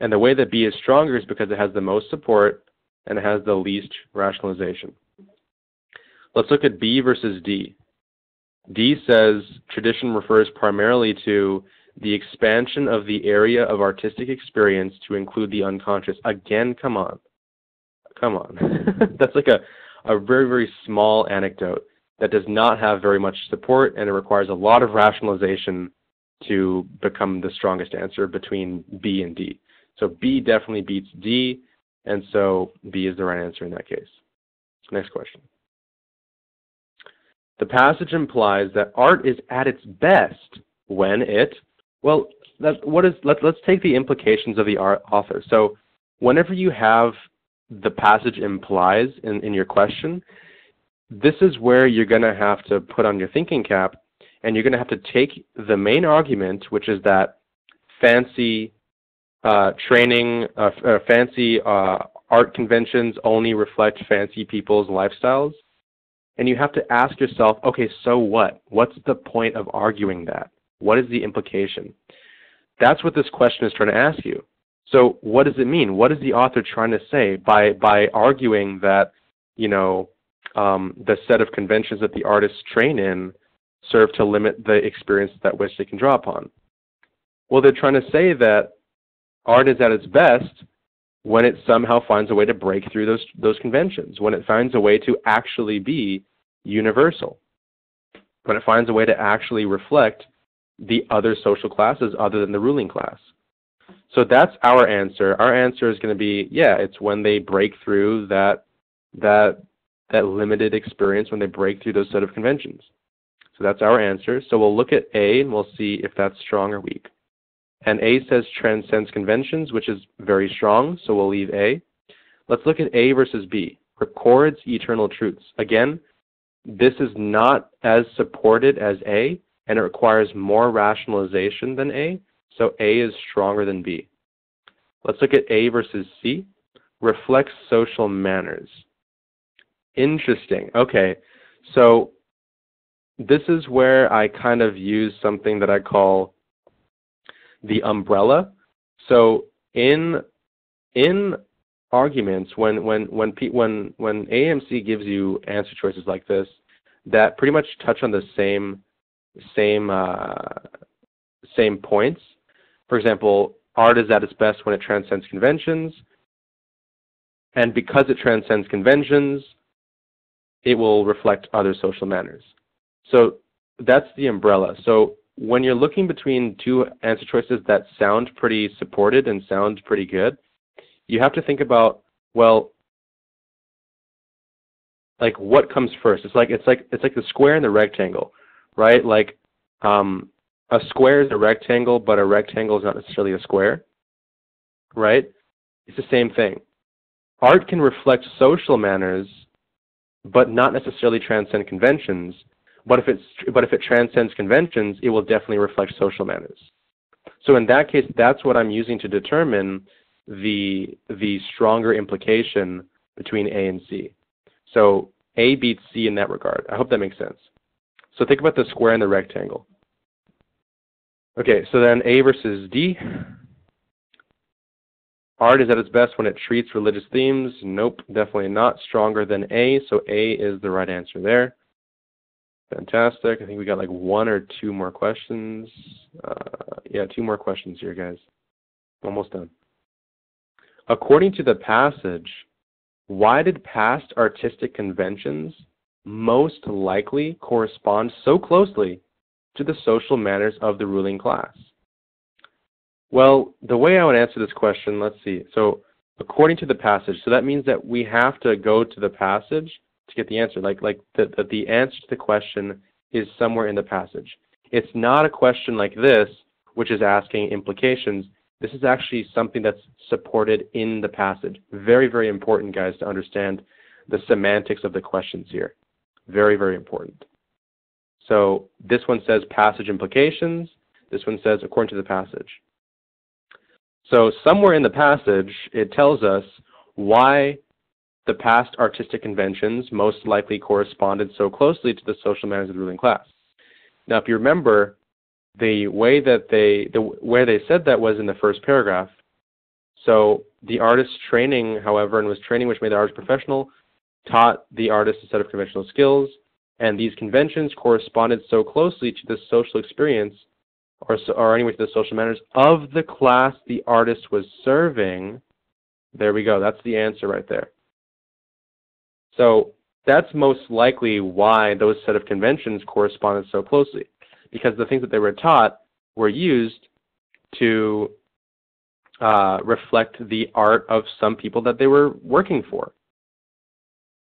And the way that B is stronger is because it has the most support and it has the least rationalization. Let's look at B versus D. D says tradition refers primarily to the expansion of the area of artistic experience to include the unconscious. Again, come on. Come on. That's like a, a very, very small anecdote that does not have very much support and it requires a lot of rationalization to become the strongest answer between B and D. So B definitely beats D, and so B is the right answer in that case. Next question. The passage implies that art is at its best when it, well, that, what is, let, let's take the implications of the art author. So whenever you have the passage implies in, in your question, this is where you're going to have to put on your thinking cap and you're going to have to take the main argument, which is that fancy uh, training, uh, uh, fancy uh, art conventions only reflect fancy people's lifestyles. And you have to ask yourself, okay, so what? What's the point of arguing that? What is the implication? That's what this question is trying to ask you. So what does it mean? What is the author trying to say by by arguing that, you know, um, the set of conventions that the artists train in serve to limit the experience that which they can draw upon? Well, they're trying to say that art is at its best when it somehow finds a way to break through those those conventions, when it finds a way to actually be universal, when it finds a way to actually reflect the other social classes other than the ruling class. So that's our answer. Our answer is going to be yeah, it's when they break through that that that limited experience when they break through those set of conventions. So that's our answer. So we'll look at A and we'll see if that's strong or weak. And A says transcends conventions, which is very strong, so we'll leave A. Let's look at A versus B. Records eternal truths. Again, this is not as supported as A, and it requires more rationalization than A, so A is stronger than B. Let's look at A versus C. Reflects social manners. Interesting. Okay, so this is where I kind of use something that I call the umbrella. So in in arguments, when when when P, when when AMC gives you answer choices like this, that pretty much touch on the same same uh, same points. For example, art is at its best when it transcends conventions, and because it transcends conventions, it will reflect other social manners. So that's the umbrella. So when you're looking between two answer choices that sound pretty supported and sound pretty good, you have to think about, well, like what comes first? It's like it's like it's like the square and the rectangle, right? Like um, a square is a rectangle, but a rectangle is not necessarily a square, right? It's the same thing. Art can reflect social manners, but not necessarily transcend conventions. But if, it's, but if it transcends conventions, it will definitely reflect social manners. So in that case, that's what I'm using to determine the, the stronger implication between A and C. So A beats C in that regard. I hope that makes sense. So think about the square and the rectangle. Okay, so then A versus D. Art is at its best when it treats religious themes. Nope, definitely not. Stronger than A, so A is the right answer there. Fantastic. I think we got like one or two more questions. Uh, yeah, two more questions here, guys. Almost done. According to the passage, why did past artistic conventions most likely correspond so closely to the social manners of the ruling class? Well, the way I would answer this question, let's see. So, according to the passage, so that means that we have to go to the passage to get the answer. Like like the, the, the answer to the question is somewhere in the passage. It's not a question like this, which is asking implications. This is actually something that's supported in the passage. Very, very important, guys, to understand the semantics of the questions here. Very, very important. So this one says passage implications. This one says according to the passage. So somewhere in the passage, it tells us why the past artistic conventions most likely corresponded so closely to the social manners of the ruling class. Now, if you remember, the way that they, the where they said that was in the first paragraph. So the artist's training, however, and was training which made the artist professional, taught the artist a set of conventional skills, and these conventions corresponded so closely to the social experience, or, or anyway to the social manners of the class the artist was serving. There we go. That's the answer right there. So that's most likely why those set of conventions corresponded so closely, because the things that they were taught were used to uh, reflect the art of some people that they were working for.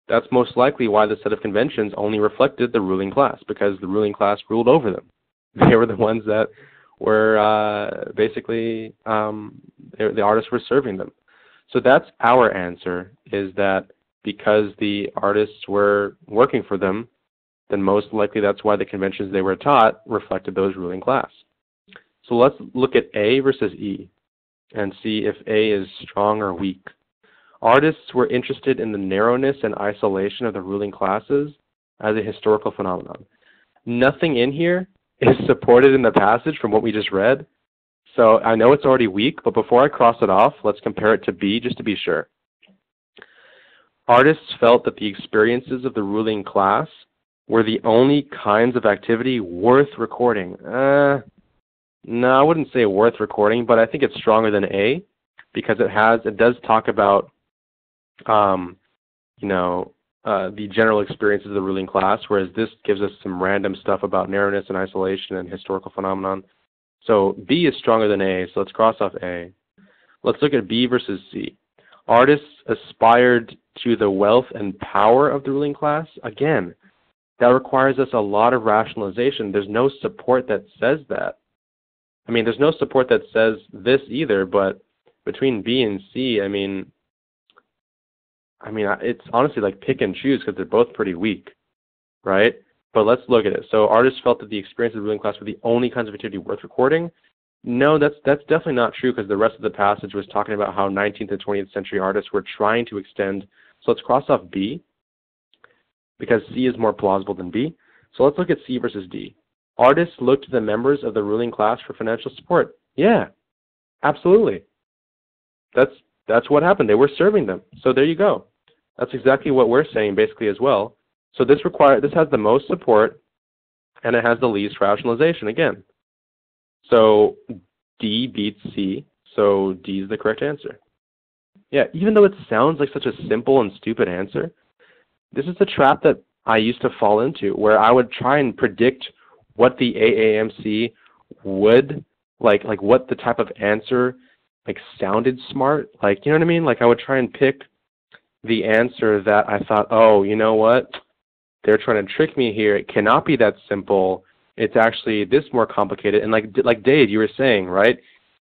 That's most likely why the set of conventions only reflected the ruling class, because the ruling class ruled over them. They were the ones that were uh, basically um, the artists were serving them. So that's our answer: is that because the artists were working for them, then most likely that's why the conventions they were taught reflected those ruling class. So let's look at A versus E and see if A is strong or weak. Artists were interested in the narrowness and isolation of the ruling classes as a historical phenomenon. Nothing in here is supported in the passage from what we just read. So I know it's already weak, but before I cross it off, let's compare it to B just to be sure. Artists felt that the experiences of the ruling class were the only kinds of activity worth recording. Uh, no, I wouldn't say worth recording, but I think it's stronger than A because it has it does talk about um, you know uh, the general experiences of the ruling class, whereas this gives us some random stuff about narrowness and isolation and historical phenomenon. So B is stronger than A, so let's cross off A. Let's look at B versus C. Artists aspired to the wealth and power of the ruling class. Again, that requires us a lot of rationalization. There's no support that says that. I mean, there's no support that says this either, but between B and C, I mean, I mean, it's honestly like pick and choose because they're both pretty weak, right? But let's look at it. So artists felt that the experience of the ruling class were the only kinds of activity worth recording. No, that's that's definitely not true because the rest of the passage was talking about how 19th and 20th century artists were trying to extend. So let's cross off B because C is more plausible than B. So let's look at C versus D. Artists looked to the members of the ruling class for financial support. Yeah, absolutely. That's that's what happened. They were serving them. So there you go. That's exactly what we're saying basically as well. So this require this has the most support and it has the least rationalization again. So D beats C, so D is the correct answer. Yeah, even though it sounds like such a simple and stupid answer, this is the trap that I used to fall into where I would try and predict what the AAMC would like like what the type of answer like sounded smart. Like, you know what I mean? Like I would try and pick the answer that I thought, oh, you know what? They're trying to trick me here. It cannot be that simple. It's actually this more complicated. And like like Dave, you were saying, right?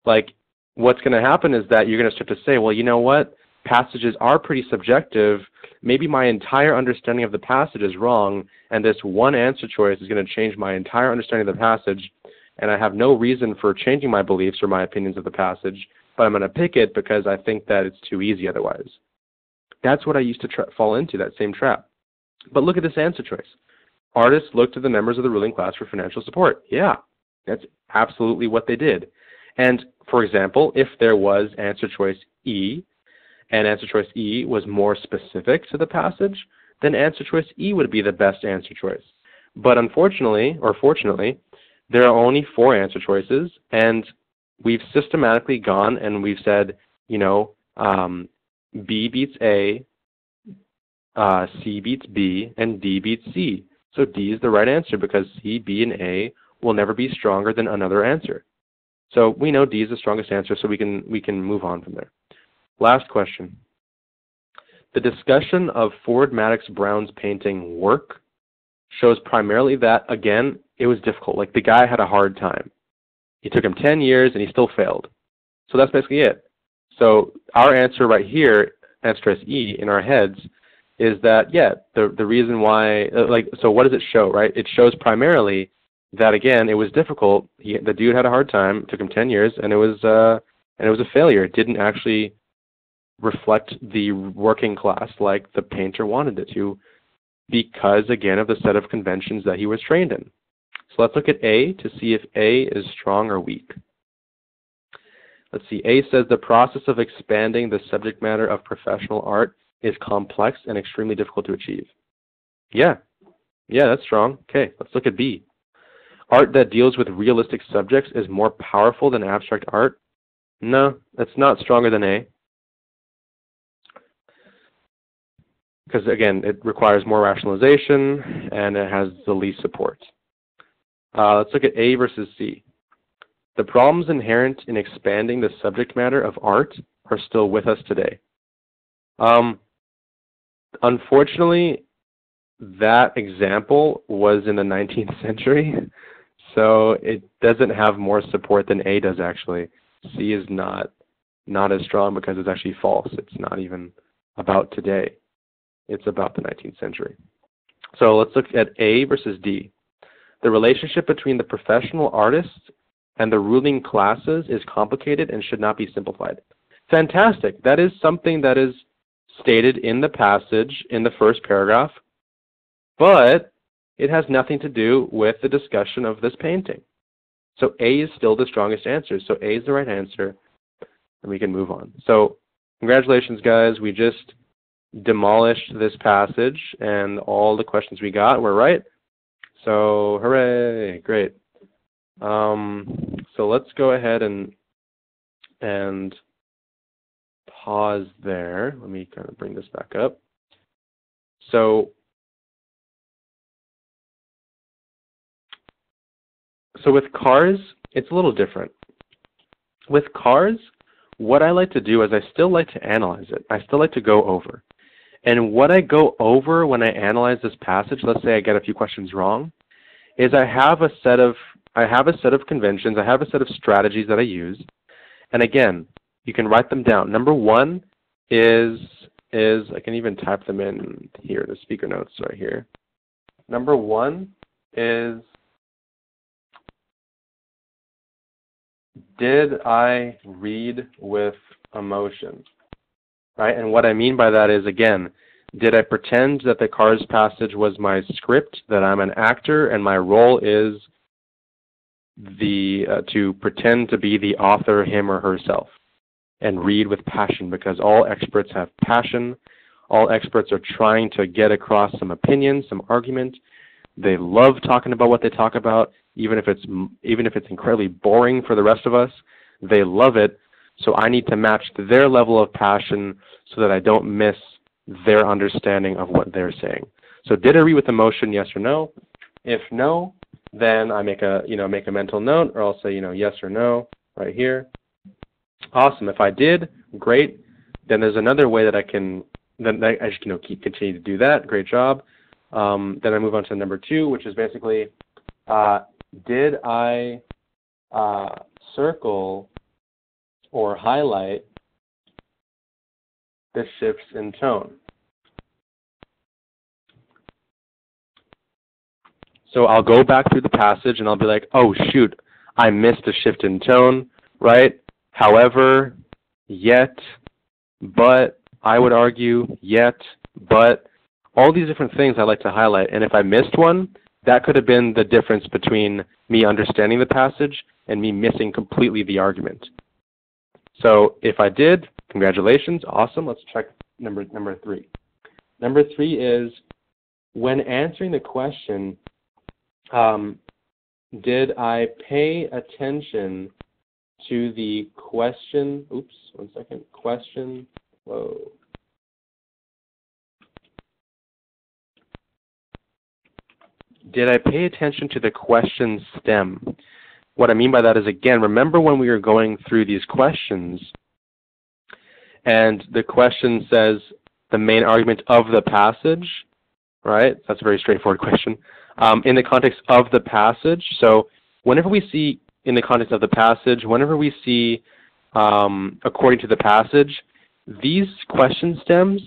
Like what's going to happen is that you're going to start to say, well, you know what? Passages are pretty subjective. Maybe my entire understanding of the passage is wrong, and this one answer choice is going to change my entire understanding of the passage, and I have no reason for changing my beliefs or my opinions of the passage but I'm going to pick it because I think that it's too easy otherwise. That's what I used to tra- fall into, that same trap. But look at this answer choice. Artists looked to the members of the ruling class for financial support. Yeah, that's absolutely what they did. And for example, if there was answer choice E, and answer choice E was more specific to the passage, then answer choice E would be the best answer choice. But unfortunately, or fortunately, there are only four answer choices, and we've systematically gone and we've said, you know, um, B beats A, uh, C beats B, and D beats C. So D is the right answer because C, B, and A will never be stronger than another answer. So we know D is the strongest answer, so we can we can move on from there. Last question. The discussion of Ford Madox Brown's painting work shows primarily that again it was difficult. Like the guy had a hard time. It took him 10 years and he still failed. So that's basically it. So our answer right here, answer E, in our heads, is that, yeah, the, the reason why, uh, like, so what does it show, right? It shows primarily that, again, it was difficult. He, the dude had a hard time. It took him 10 years, and it was, uh, and it was a failure. It didn't actually reflect the working class like the painter wanted it to because, again, of the set of conventions that he was trained in. So let's look at A to see if A is strong or weak. Let's see, A says the process of expanding the subject matter of professional art is complex and extremely difficult to achieve. Yeah, yeah, that's strong. Okay, let's look at B. Art that deals with realistic subjects is more powerful than abstract art. No, that's not stronger than A. Because again, it requires more rationalization and it has the least support. Uh, let's look at A versus C. The problems inherent in expanding the subject matter of art are still with us today. Um, unfortunately, that example was in the 19th century, so it doesn't have more support than A does actually. C is not not as strong because it's actually false. It's not even about today. It's about the 19th century. So let's look at A versus D. The relationship between the professional artists and the ruling classes is complicated and should not be simplified. Fantastic. That is something that is stated in the passage in the first paragraph. but it has nothing to do with the discussion of this painting. So A is still the strongest answer. So A is the right answer, and we can move on. So congratulations, guys. We just demolished this passage, and all the questions we got were right. So hooray, great. Um, so let's go ahead and and pause there. Let me kind of bring this back up. So so with cars, it's a little different. With cars, what I like to do is I still like to analyze it. I still like to go over. And what I go over when I analyze this passage, let's say I get a few questions wrong, is I have a set of I have a set of conventions, I have a set of strategies that I use. And again, you can write them down. Number one is is I can even type them in here, the speaker notes right here. Number one is did I read with emotion? Right? And what I mean by that is again, did I pretend that the Cars passage was my script, that I'm an actor and my role is the uh, to pretend to be the author him or herself and read with passion because all experts have passion. All experts are trying to get across some opinion, some argument. They love talking about what they talk about, even if it's even if it's incredibly boring for the rest of us. They love it. So I need to match their level of passion so that I don't miss their understanding of what they're saying. So did I read with emotion, yes or no? If no, then I make a you know make a mental note, or I'll say you know yes or no right here. Awesome. If I did, great. Then there's another way that I can then I just you know keep continue to do that. Great job. Um, then I move on to number two, which is basically uh, did I uh, circle or highlight the shifts in tone? So I'll go back through the passage and I'll be like, oh shoot, I missed a shift in tone, right? However, yet, but, I would argue, yet, but, all these different things I like to highlight. And if I missed one, that could have been the difference between me understanding the passage and me missing completely the argument. So if I did, congratulations, awesome. Let's check number number three. Number three is when answering the question, um, did I pay attention to the question? Oops, one second. Question. Whoa. Did I pay attention to the question stem? What I mean by that is, again, remember when we were going through these questions, and the question says the main argument of the passage, right? That's a very straightforward question um, in the context of the passage. So whenever we see in the context of the passage, whenever we see um, according to the passage, these question stems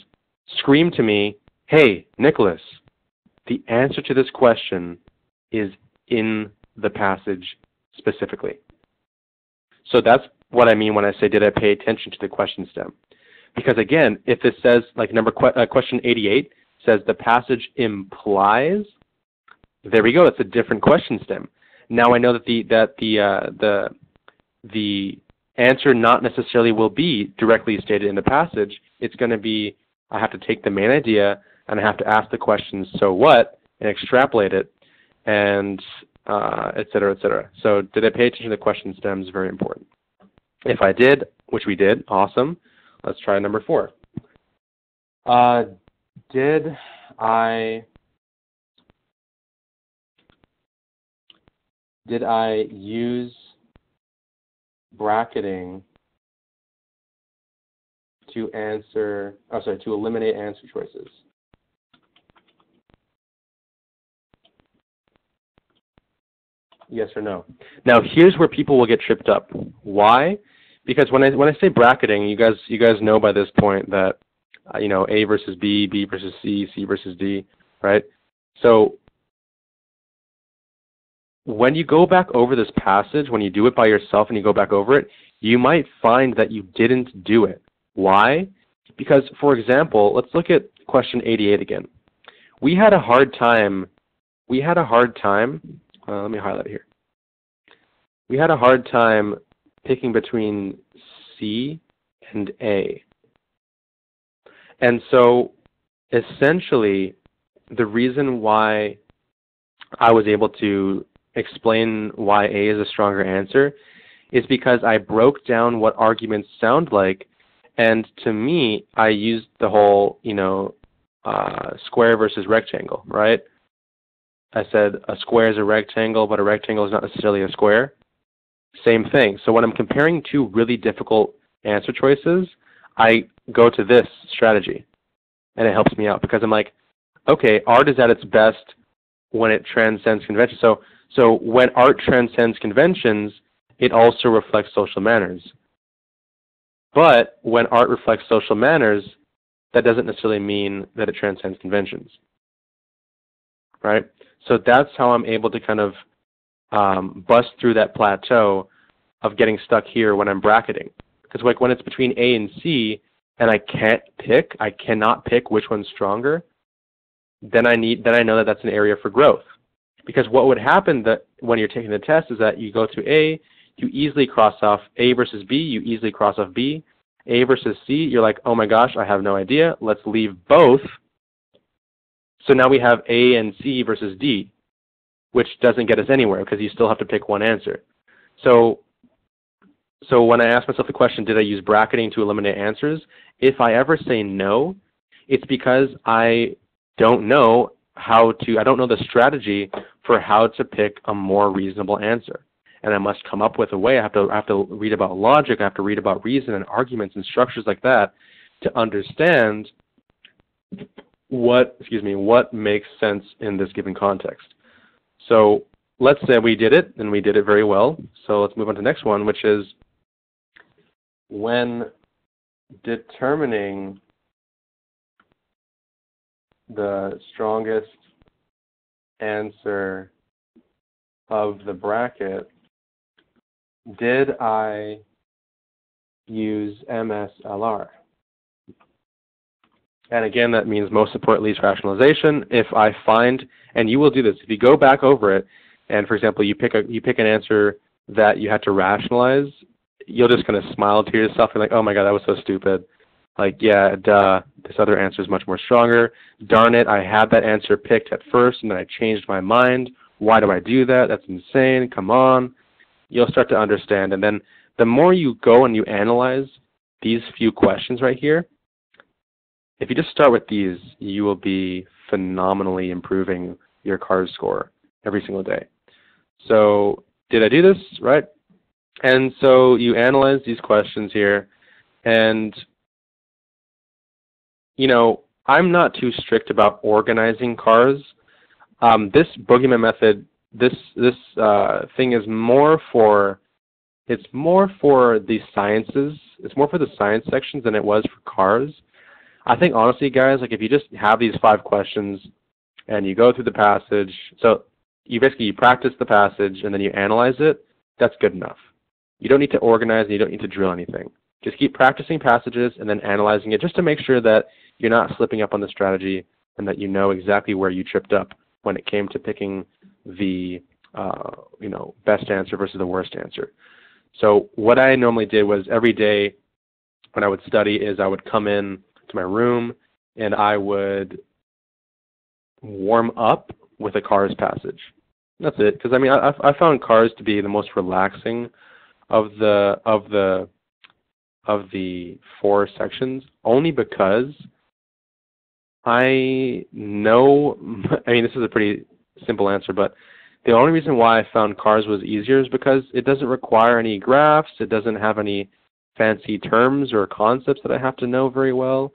scream to me, hey, Nicholas, the answer to this question is in the passage specifically. So that's what I mean when I say, did I pay attention to the question stem? Because again, if it says, like number uh, question 88 says the passage implies there we go. That's a different question stem. Now I know that the that the uh, the the answer not necessarily will be directly stated in the passage. It's going to be I have to take the main idea and I have to ask the question so what and extrapolate it and uh, et cetera, et cetera. So did I pay attention to the question stems? Very important. If I did, which we did, awesome. Let's try number four. Uh, did I did I use bracketing to answer, oh sorry, to eliminate answer choices? Yes or no? Now here's where people will get tripped up. Why? Because when I when I say bracketing, you guys you guys know by this point that uh, you know A versus B, B versus C, C versus D, right? So when you go back over this passage, when you do it by yourself and you go back over it, you might find that you didn't do it. Why? Because, for example, let's look at question 88 again. we had a hard time. We had a hard time. Uh, let me highlight here. We had a hard time picking between C and A. And so essentially, the reason why I was able to explain why A is a stronger answer is because I broke down what arguments sound like, and to me, I used the whole, you know, uh, square versus rectangle, right? I said a square is a rectangle, but a rectangle is not necessarily a square. Same thing. So when I'm comparing two really difficult answer choices, I go to this strategy, and it helps me out because I'm like, okay, art is at its best when it transcends convention. So, so when art transcends conventions, it also reflects social manners. But when art reflects social manners, that doesn't necessarily mean that it transcends conventions. Right? So that's how I'm able to kind of um, bust through that plateau of getting stuck here when I'm bracketing. Because like when it's between A and C, and I can't pick, I cannot pick which one's stronger, then I need then I know that that's an area for growth. Because what would happen that when you're taking the test is that you go to A, you easily cross off A versus B, you easily cross off B. A versus C, you're like, oh my gosh, I have no idea. Let's leave both. So now we have A and C versus D, which doesn't get us anywhere because you still have to pick one answer. So so when I ask myself the question, did I use bracketing to eliminate answers? If I ever say no, it's because I don't know how to, I don't know the strategy for how to pick a more reasonable answer. And I must come up with a way. I have to, I have to read about logic. I have to read about reason and arguments and structures like that to understand what, excuse me, what makes sense in this given context. So let's say we did it and we did it very well. So let's move on to the next one, which is when determining the strongest answer of the bracket, did I use MSLR? And again, that means most support least rationalization. If I find, and you will do this, if you go back over it, and for example, you pick a you pick an answer that you had to rationalize, you'll just kind of smile to yourself and like, oh my god, that was so stupid. Like, yeah, duh, this other answer is much more stronger. Darn it, I had that answer picked at first and then I changed my mind. Why do I do that? That's insane. Come on. You'll start to understand. And then the more you go and you analyze these few questions right here, if you just start with these, you will be phenomenally improving your card score every single day. So did I do this? Right? And so you analyze these questions here, and you know, I'm not too strict about organizing cars. Um, this boogeyman method, this this uh, thing is more for it's more for the sciences. It's more for the science sections than it was for cars. I think honestly, guys, like if you just have these five questions and you go through the passage, so you basically you practice the passage and then you analyze it, that's good enough. You don't need to organize and you don't need to drill anything. Just keep practicing passages and then analyzing it just to make sure that you're not slipping up on the strategy and that you know exactly where you tripped up when it came to picking the uh, you know best answer versus the worst answer. So what I normally did was every day when I would study is I would come in to my room and I would warm up with a Cars passage. That's it. Because I mean, I, I found Cars to be the most relaxing of the of the of the four sections only because I know I mean this is a pretty simple answer but the only reason why I found cars was easier is because it doesn't require any graphs it doesn't have any fancy terms or concepts that I have to know very well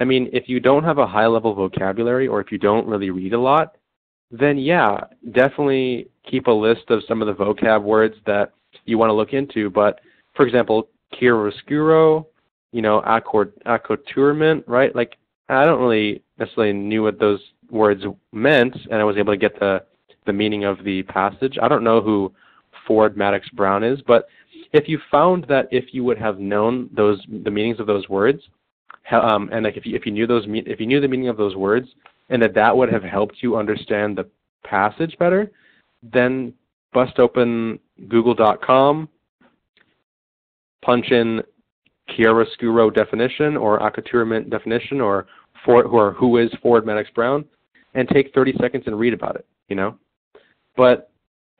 I mean if you don't have a high level vocabulary or if you don't really read a lot then yeah definitely keep a list of some of the vocab words that you want to look into. But for example, chiaroscuro, you know, accoutrement, right? Like I don't really necessarily knew what those words meant, and I was able to get the the meaning of the passage. I don't know who Ford Madox Brown is, but if you found that if you would have known those the meanings of those words, um, and like if you if you knew those if you knew the meaning of those words, and that that would have helped you understand the passage better, then bust open google.com, punch in chiaroscuro definition or accoutrement definition or for or who is Ford Madox Brown and take 30 seconds and read about it, you know? But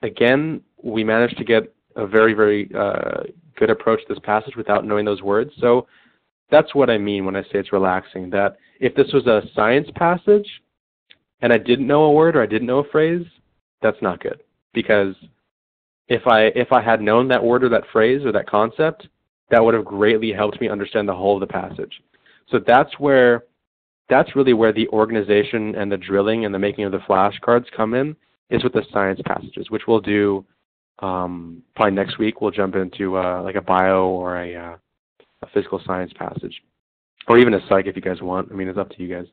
again, we managed to get a very, very uh, good approach to this passage without knowing those words. So that's what I mean when I say it's relaxing. That if this was a science passage and I didn't know a word or I didn't know a phrase, that's not good. Because if I if I had known that word or that phrase or that concept, that would have greatly helped me understand the whole of the passage. So that's where that's really where the organization and the drilling and the making of the flashcards come in is with the science passages, which we'll do um, probably next week. We'll jump into uh, like a bio or a, uh, a physical science passage, or even a psych if you guys want. I mean, it's up to you guys.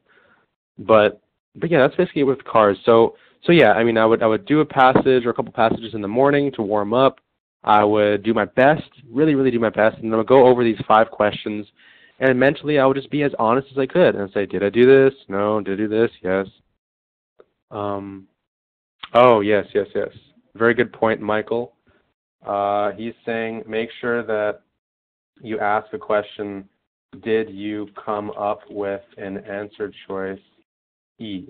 But but yeah, that's basically it with cars. So so yeah, I mean, I would I would do a passage or a couple passages in the morning to warm up. I would do my best, really really do my best, and then I would go over these five questions and mentally, I would just be as honest as I could and say, did I do this? No. Did I do this? Yes. Um, oh, yes, yes, yes. Very good point, Michael. Uh, he's saying make sure that you ask a question, did you come up with an answer choice E?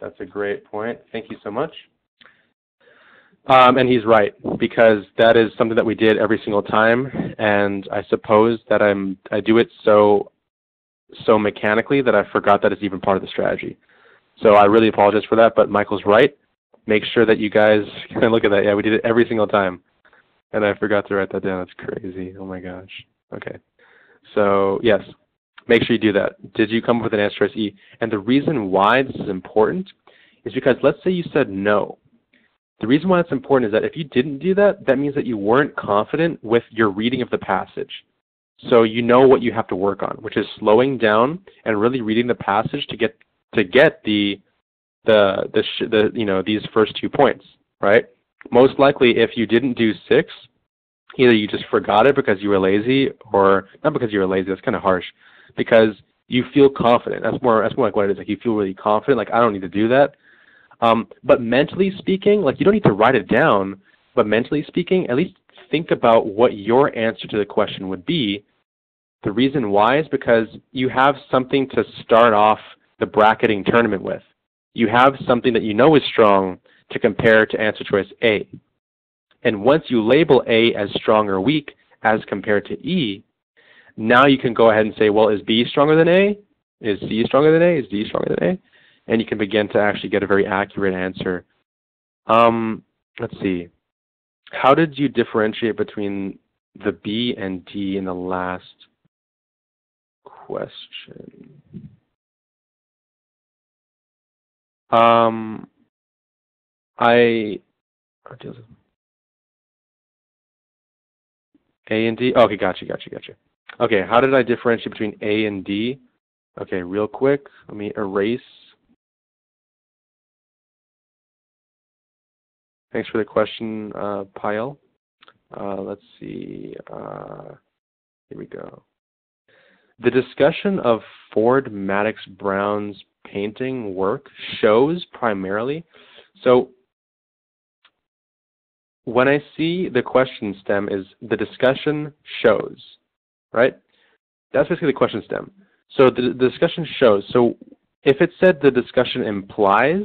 That's a great point. Thank you so much. Um, and he's right because that is something that we did every single time, and I suppose that I'm I do it so so mechanically that I forgot that it's even part of the strategy. So I really apologize for that, but Michael's right. Make sure that you guys can look at that. Yeah, we did it every single time, and I forgot to write that down. That's crazy. Oh my gosh. Okay. So yes, make sure you do that. Did you come up with an answer as E? And the reason why this is important is because let's say you said no the reason why it's important is that if you didn't do that, that means that you weren't confident with your reading of the passage. So you know what you have to work on, which is slowing down and really reading the passage to get to get the the the, the you know these first two points, right? Most likely, if you didn't do six, either you just forgot it because you were lazy, or not because you were lazy. That's kind of harsh, because you feel confident. That's more that's more like what it is. Like you feel really confident. Like I don't need to do that. Um, but mentally speaking, like you don't need to write it down, but mentally speaking, at least think about what your answer to the question would be. The reason why is because you have something to start off the bracketing tournament with. You have something that you know is strong to compare to answer choice A. And once you label A as strong or weak as compared to E, now you can go ahead and say, well, is B stronger than A? Is C stronger than A? Is D stronger than A? And you can begin to actually get a very accurate answer. Um, let's see. How did you differentiate between the B and D in the last question? Um, I A and D. Okay, gotcha, gotcha, gotcha. Okay, how did I differentiate between A and D? Okay, real quick, let me erase Thanks for the question, uh. Uh, let's see. Uh, here we go. The discussion of Ford Madox Brown's painting work shows primarily. So when I see the question stem is the discussion shows, right? That's basically the question stem. So the, the discussion shows. So if it said the discussion implies,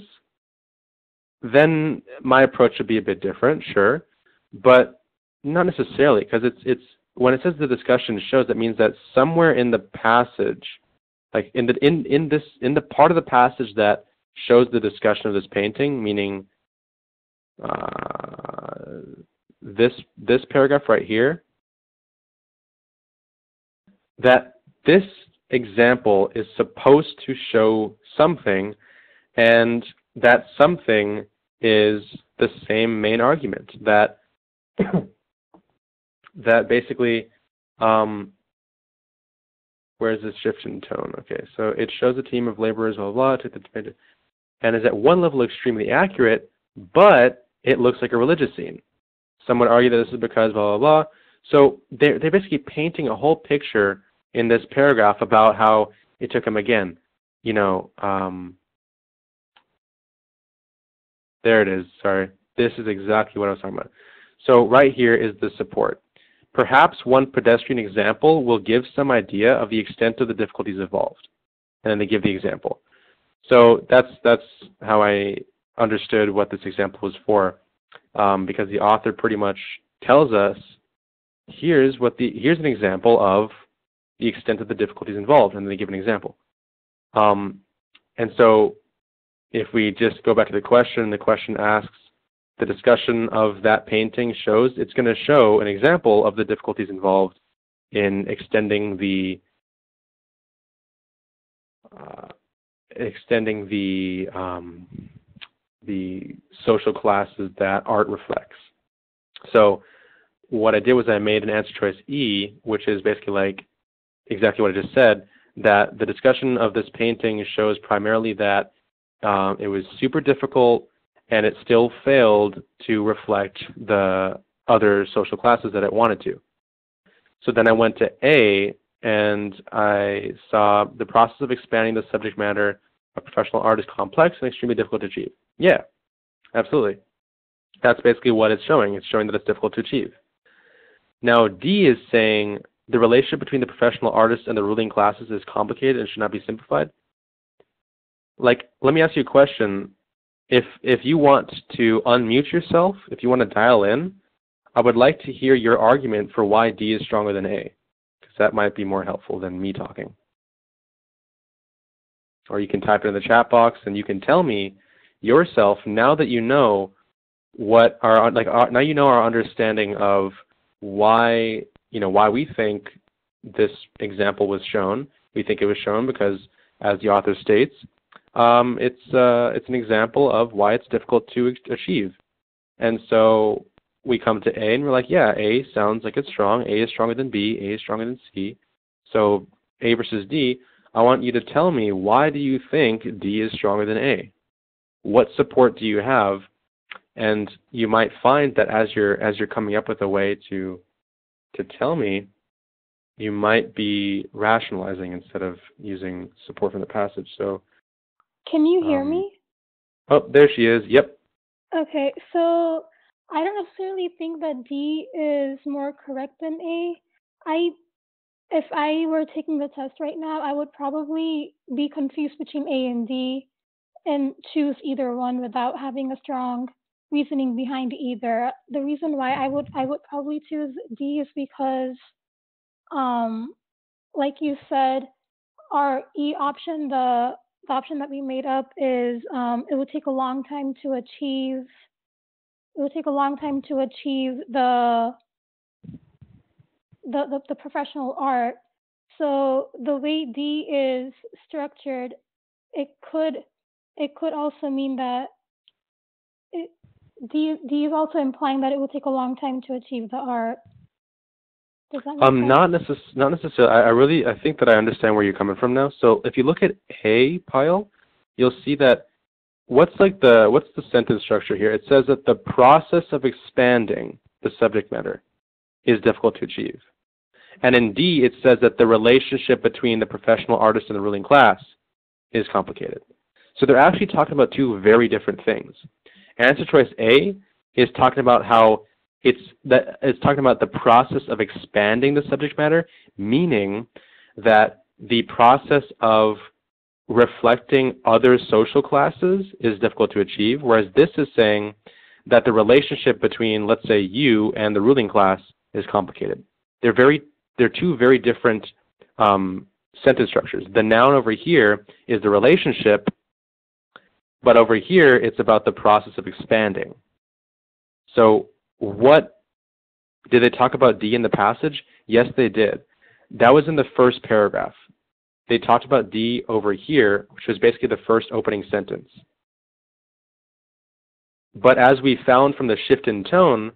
then my approach would be a bit different, sure, but not necessarily because it's it's when it says the discussion shows that means that somewhere in the passage, like in the in in this in the part of the passage that shows the discussion of this painting, meaning uh, this this paragraph right here, that this example is supposed to show something, and that something is the same main argument that that basically um, where's this shift in tone? Okay, so it shows a team of laborers, blah blah, blah and is at one level extremely accurate, but it looks like a religious scene. Some would argue that this is because blah blah blah. So they're they're basically painting a whole picture in this paragraph about how it took him again you know, um, there it is. Sorry. This is exactly what I was talking about. So right here is the support. Perhaps one pedestrian example will give some idea of the extent of the difficulties involved. And then they give the example. So that's, that's how I understood what this example was for, um, because the author pretty much tells us, here's, what the, here's an example of the extent of the difficulties involved, and then they give an example. Um, and so if we just go back to the question, the question asks, the discussion of that painting shows, it's going to show an example of the difficulties involved in extending the uh, extending the um, the social classes that art reflects. So what I did was I made an answer choice E, which is basically like exactly what I just said, that the discussion of this painting shows primarily that um, it was super difficult and it still failed to reflect the other social classes that it wanted to. So then I went to A and I saw the process of expanding the subject matter of professional art is complex and extremely difficult to achieve. Yeah, absolutely. That's basically what it's showing. It's showing that it's difficult to achieve. Now D is saying the relationship between the professional artists and the ruling classes is complicated and should not be simplified. Like, let me ask you a question if if you want to unmute yourself, if you want to dial in, I would like to hear your argument for why D is stronger than A, because that might be more helpful than me talking. Or you can type it in the chat box and you can tell me yourself now that you know what our like our, now you know our understanding of why you know why we think this example was shown. We think it was shown because, as the author states, um, it's uh, it's an example of why it's difficult to achieve. And so we come to A and we're like, yeah, A sounds like it's strong. A is stronger than B. A is stronger than C. So A versus D. I want you to tell me why do you think D is stronger than A? What support do you have? And you might find that as you're as you're coming up with a way to to tell me, you might be rationalizing instead of using support from the passage. So can you hear um, me? Oh, there she is. Yep. Okay, so I don't necessarily think that D is more correct than A. I, if I were taking the test right now, I would probably be confused between A and D, and choose either one without having a strong reasoning behind either. The reason why I would I would probably choose D is because, um, like you said, our E option, the the option that we made up is um, it would take a long time to achieve. It would take a long time to achieve the the, the, the professional art. So the way D is structured, it could it could also mean that it, D D is also implying that it would take a long time to achieve the art. Um, not necess- not necessarily. I, I really I think that I understand where you're coming from now. So if you look at A pile, you'll see that what's like the what's the sentence structure here? It says that the process of expanding the subject matter is difficult to achieve. And in D, it says that the relationship between the professional artist and the ruling class is complicated. So they're actually talking about two very different things. Answer choice A is talking about how it's that it's talking about the process of expanding the subject matter, meaning that the process of reflecting other social classes is difficult to achieve, whereas this is saying that the relationship between, let's say, you and the ruling class is complicated. They're very they're two very different um, sentence structures. The noun over here is the relationship, but over here it's about the process of expanding. So what did they talk about D in the passage? Yes, they did. That was in the first paragraph. They talked about D over here, which was basically the first opening sentence. But as we found from the shift in tone,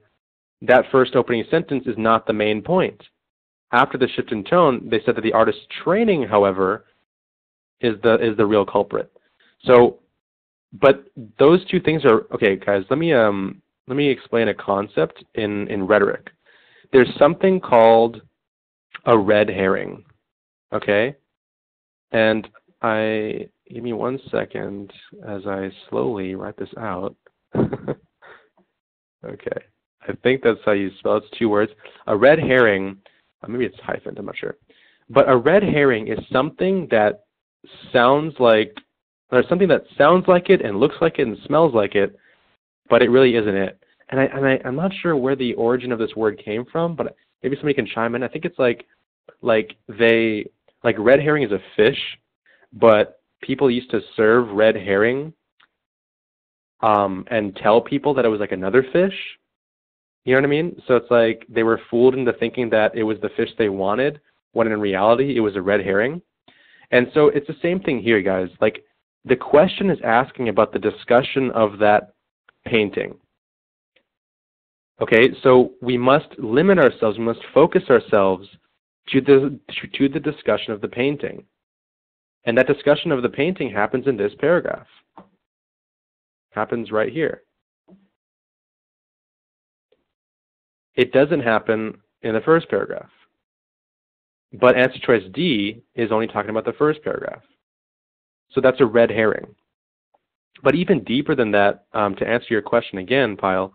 that first opening sentence is not the main point. After the shift in tone, they said that the artist's training, however, is the is the real culprit. So, but those two things are okay, guys. Let me um let me explain a concept in, in rhetoric. There's something called a red herring, okay? And I give me one second as I slowly write this out. okay. I think that's how you spell it. It's two words. A red herring, uh, maybe it's hyphen, I'm not sure. But a red herring is something that sounds like, or something that sounds like it and looks like it and smells like it, but it really isn't it. And I and I, I'm not sure where the origin of this word came from, but maybe somebody can chime in. I think it's like, like they, like red herring is a fish, but people used to serve red herring um, and tell people that it was like another fish. You know what I mean? So it's like they were fooled into thinking that it was the fish they wanted, when in reality it was a red herring. And so it's the same thing here, guys. Like the question is asking about the discussion of that painting. Okay, so we must limit ourselves, we must focus ourselves to the, to the discussion of the painting. And that discussion of the painting happens in this paragraph. Happens right here. It doesn't happen in the first paragraph. But answer choice D is only talking about the first paragraph. So that's a red herring. But even deeper than that, um, to answer your question again, Pyle,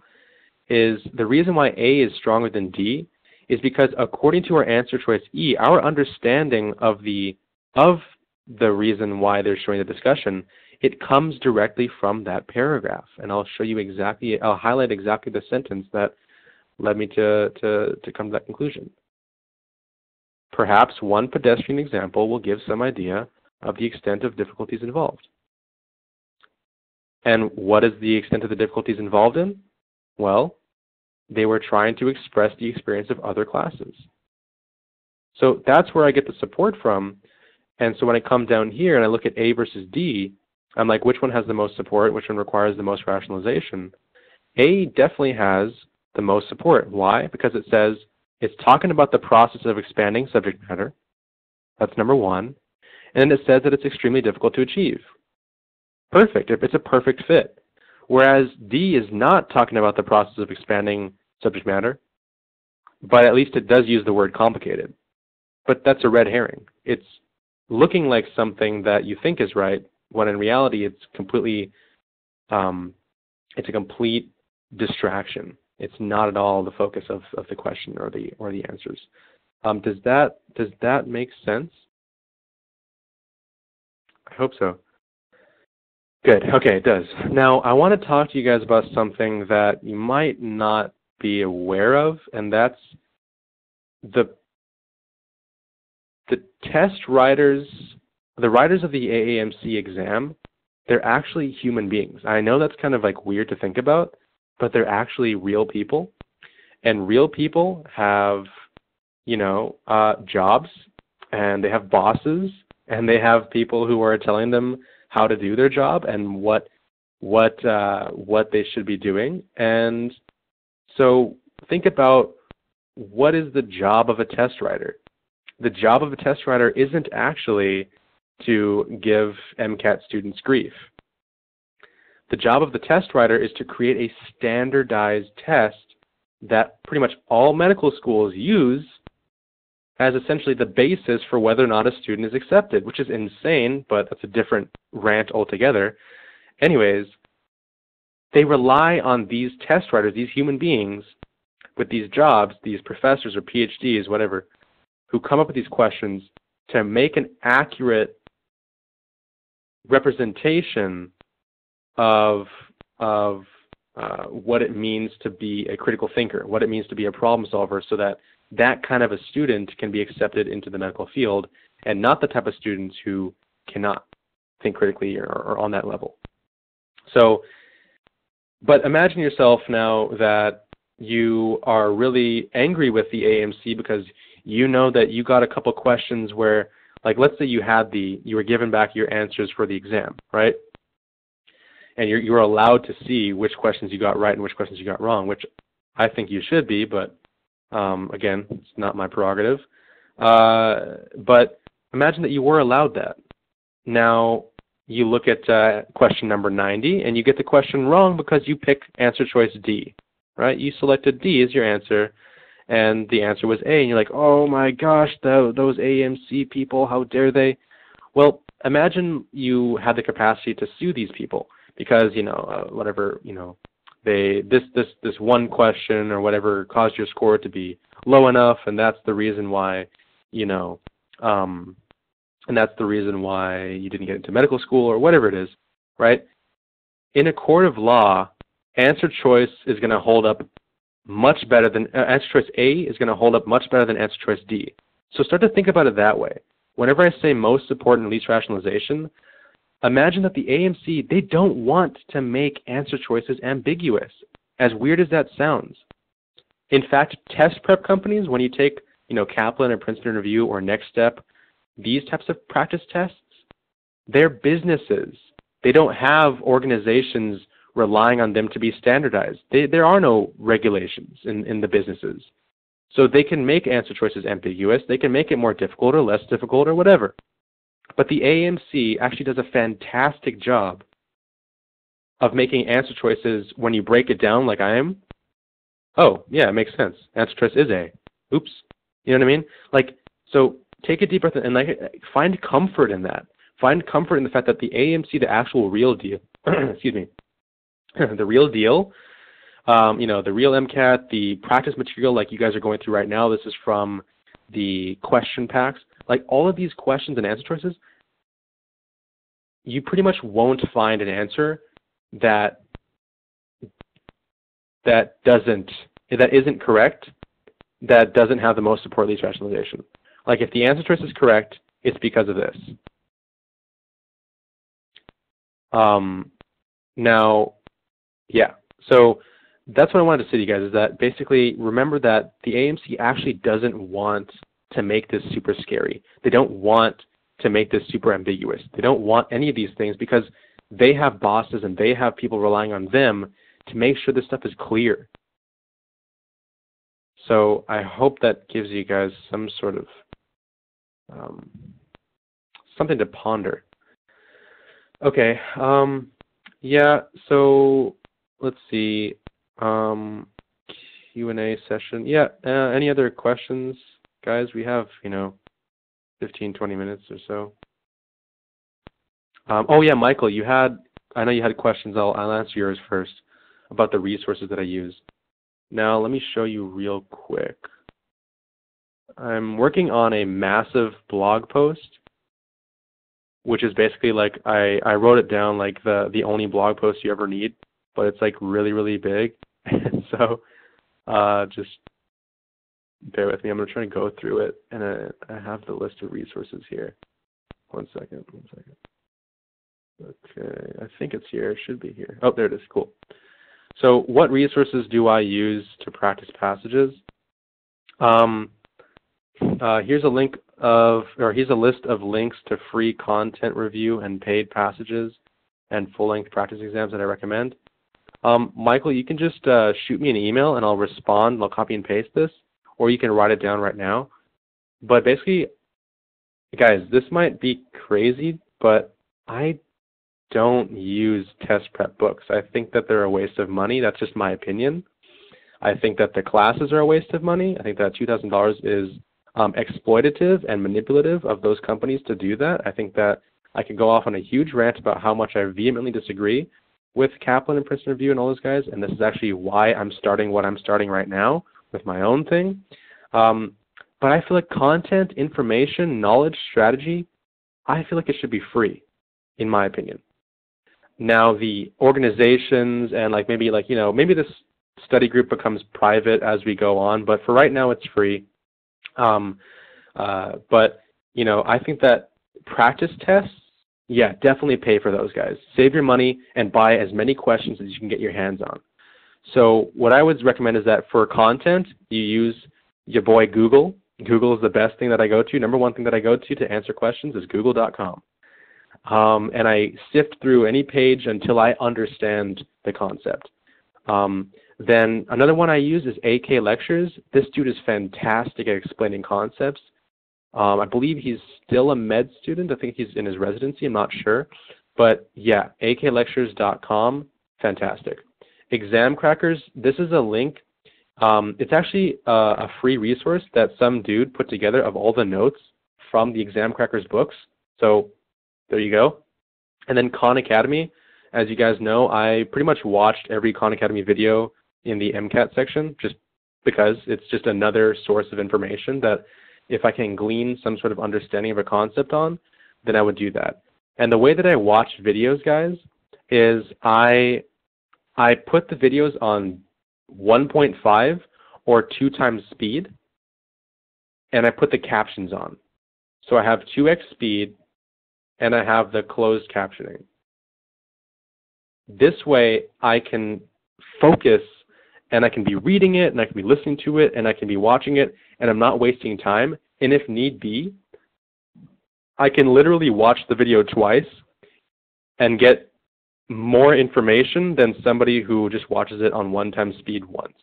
is the reason why A is stronger than D is because according to our answer choice E, our understanding of the of the reason why they're showing the discussion, it comes directly from that paragraph. And I'll show you exactly, I'll highlight exactly the sentence that led me to, to, to come to that conclusion. Perhaps one pedestrian example will give some idea of the extent of difficulties involved. And what is the extent of the difficulties involved in? Well, they were trying to express the experience of other classes. So that's where I get the support from. And so when I come down here and I look at A versus D, I'm like, which one has the most support? Which one requires the most rationalization? A definitely has the most support. Why? Because it says it's talking about the process of expanding subject matter. That's number one. And it says that it's extremely difficult to achieve. Perfect. If it's a perfect fit. Whereas D is not talking about the process of expanding subject matter, but at least it does use the word complicated. But that's a red herring. It's looking like something that you think is right, when in reality it's completely, um, it's a complete distraction. It's not at all the focus of, of the question or the or the answers. Um, does that does that make sense? I hope so. Good. Okay, it does. Now, I want to talk to you guys about something that you might not be aware of, and that's the the test writers, the writers of the AAMC exam, they're actually human beings. I know that's kind of like weird to think about, but they're actually real people. And real people have, you know, uh, jobs and they have bosses and they have people who are telling them how to do their job and what what uh, what they should be doing. And so think about what is the job of a test writer? The job of a test writer isn't actually to give MCAT students grief. The job of the test writer is to create a standardized test that pretty much all medical schools use as essentially the basis for whether or not a student is accepted, which is insane, but that's a different rant altogether. Anyways, they rely on these test writers, these human beings with these jobs, these professors or PhDs, whatever, who come up with these questions to make an accurate representation of of uh, what it means to be a critical thinker, what it means to be a problem solver, so that that kind of a student can be accepted into the medical field, and not the type of students who cannot think critically or, or on that level. So, but imagine yourself now that you are really angry with the AAMC because you know that you got a couple questions where, like, let's say you had the, you were given back your answers for the exam, right? and you're you're allowed to see which questions you got right and which questions you got wrong, which I think you should be, but um, again, it's not my prerogative. Uh, but imagine that you were allowed that. Now you look at uh, question number 90 and you get the question wrong because you pick answer choice D, right? You selected D as your answer, and the answer was A, and you're like, oh my gosh, the, those AAMC people, how dare they? Well, imagine you had the capacity to sue these people because you know uh, whatever you know they this this this one question or whatever caused your score to be low enough, and that's the reason why you know um, and that's the reason why you didn't get into medical school or whatever it is, right? In a court of law, answer choice is going to hold up much better than uh, answer choice A is going to hold up much better than answer choice D. So start to think about it that way. Whenever I say most important least rationalization, imagine that the AAMC, they don't want to make answer choices ambiguous, as weird as that sounds. In fact, test prep companies, when you take you know, Kaplan or Princeton Review or Next Step, these types of practice tests, they're businesses. They don't have organizations relying on them to be standardized. They, there are no regulations in, in the businesses. So they can make answer choices ambiguous. They can make it more difficult or less difficult or whatever. But the AAMC actually does a fantastic job of making answer choices when you break it down like I am. Oh, yeah, it makes sense. Answer choice is A. Oops. You know what I mean? Like, so take a deep breath and like find comfort in that. Find comfort in the fact that the AMC, the actual real deal, excuse me, the real deal, um, you know, the real MCAT, the practice material like you guys are going through right now. This is from the question packs. Like all of these questions and answer choices, you pretty much won't find an answer that that doesn't that isn't correct that doesn't have the most support least rationalization. Like if the answer choice is correct, it's because of this. Um, now, yeah, so that's what I wanted to say to you guys is that basically remember that the AAMC actually doesn't want to make this super scary. They don't want to make this super ambiguous. They don't want any of these things because they have bosses and they have people relying on them to make sure this stuff is clear. So I hope that gives you guys some sort of um, something to ponder. Okay. Um, yeah. So let's see. Um, Q and A session. Yeah. Uh, any other questions, guys? We have you know, 15, 20 minutes or so. Um, oh yeah, Michael, you had. I know you had questions. I'll I'll answer yours first about the resources that I use. Now let me show you real quick. I'm working on a massive blog post, which is basically like I, I wrote it down like the, the only blog post you ever need, but it's like really, really big. And so uh, just bear with me. I'm to try and go through it. And I, I have the list of resources here. One second, one second. Okay, I think it's here. It should be here. Oh, there it is. Cool. So what resources do I use to practice passages? Um, uh, here's a link of, or here's a list of links to free content review and paid passages and full-length practice exams that I recommend. Um, Michael, you can just uh, shoot me an email and I'll respond. I'll copy and paste this, or you can write it down right now. But basically, guys, this might be crazy, but I don't use test prep books. I think that they're a waste of money. That's just my opinion. I think that the classes are a waste of money. I think that $2,000 is um, exploitative and manipulative of those companies to do that. I think that I could go off on a huge rant about how much I vehemently disagree with Kaplan and Princeton Review and all those guys, and this is actually why I'm starting what I'm starting right now with my own thing. Um, but I feel like content, information, knowledge, strategy, I feel like it should be free, in my opinion now the organizations and like maybe like you know maybe this study group becomes private as we go on but for right now it's free um, uh, but you know i think that practice tests yeah definitely pay for those guys save your money and buy as many questions as you can get your hands on so what i would recommend is that for content you use your boy google google is the best thing that i go to number one thing that i go to to answer questions is google.com um, and I sift through any page until I understand the concept. Um, then another one I use is AK Lectures. This dude is fantastic at explaining concepts. Um, I believe he's still a med student. I think he's in his residency. I'm not sure. But yeah, aklectures.com, fantastic. Examkrackers, this is a link. Um, it's actually uh, a free resource that some dude put together of all the notes from the Examkrackers books. So There you go. And then Khan Academy, as you guys know, I pretty much watched every Khan Academy video in the MCAT section just because it's just another source of information that if I can glean some sort of understanding of a concept on, then I would do that. And the way that I watch videos, guys, is I I put the videos on 1.5 or 2 times speed, and I put the captions on. So I have 2x speed, and I have the closed captioning. This way, I can focus and I can be reading it and I can be listening to it and I can be watching it and I'm not wasting time. And if need be, I can literally watch the video twice and get more information than somebody who just watches it on one time speed once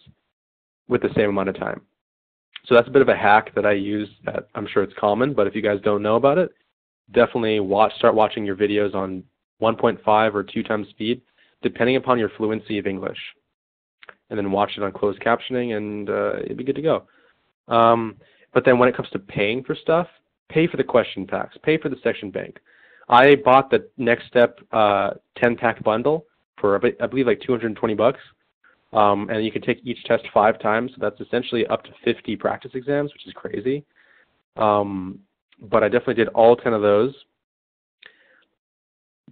with the same amount of time. So that's a bit of a hack that I use that I'm sure it's common, but if you guys don't know about it, definitely watch start watching your videos on 1.5 or 2 times speed depending upon your fluency of English. And then watch it on closed captioning and uh, it'd be good to go. Um, but then when it comes to paying for stuff, pay for the question packs, pay for the section bank. I bought the Next Step uh, 10 pack bundle for I believe like 220 bucks. Um, and you can take each test five times, so that's essentially up to 50 practice exams, which is crazy. Um, but I definitely did all 10 of those.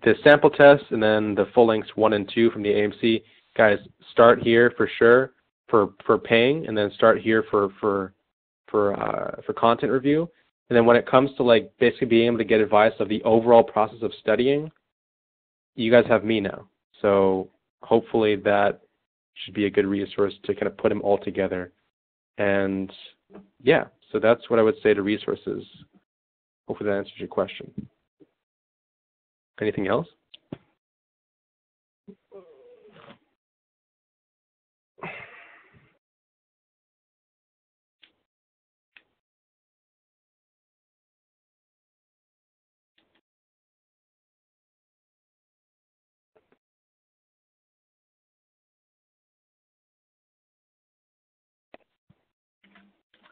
The sample test and then the full lengths one and two from the AAMC. Guys, start here for sure for for paying, and then start here for for for uh, for content review. And then when it comes to like basically being able to get advice of the overall process of studying, you guys have me now. So hopefully that should be a good resource to kind of put them all together. And yeah, so that's what I would say to resources. Hopefully that answers your question. Anything else?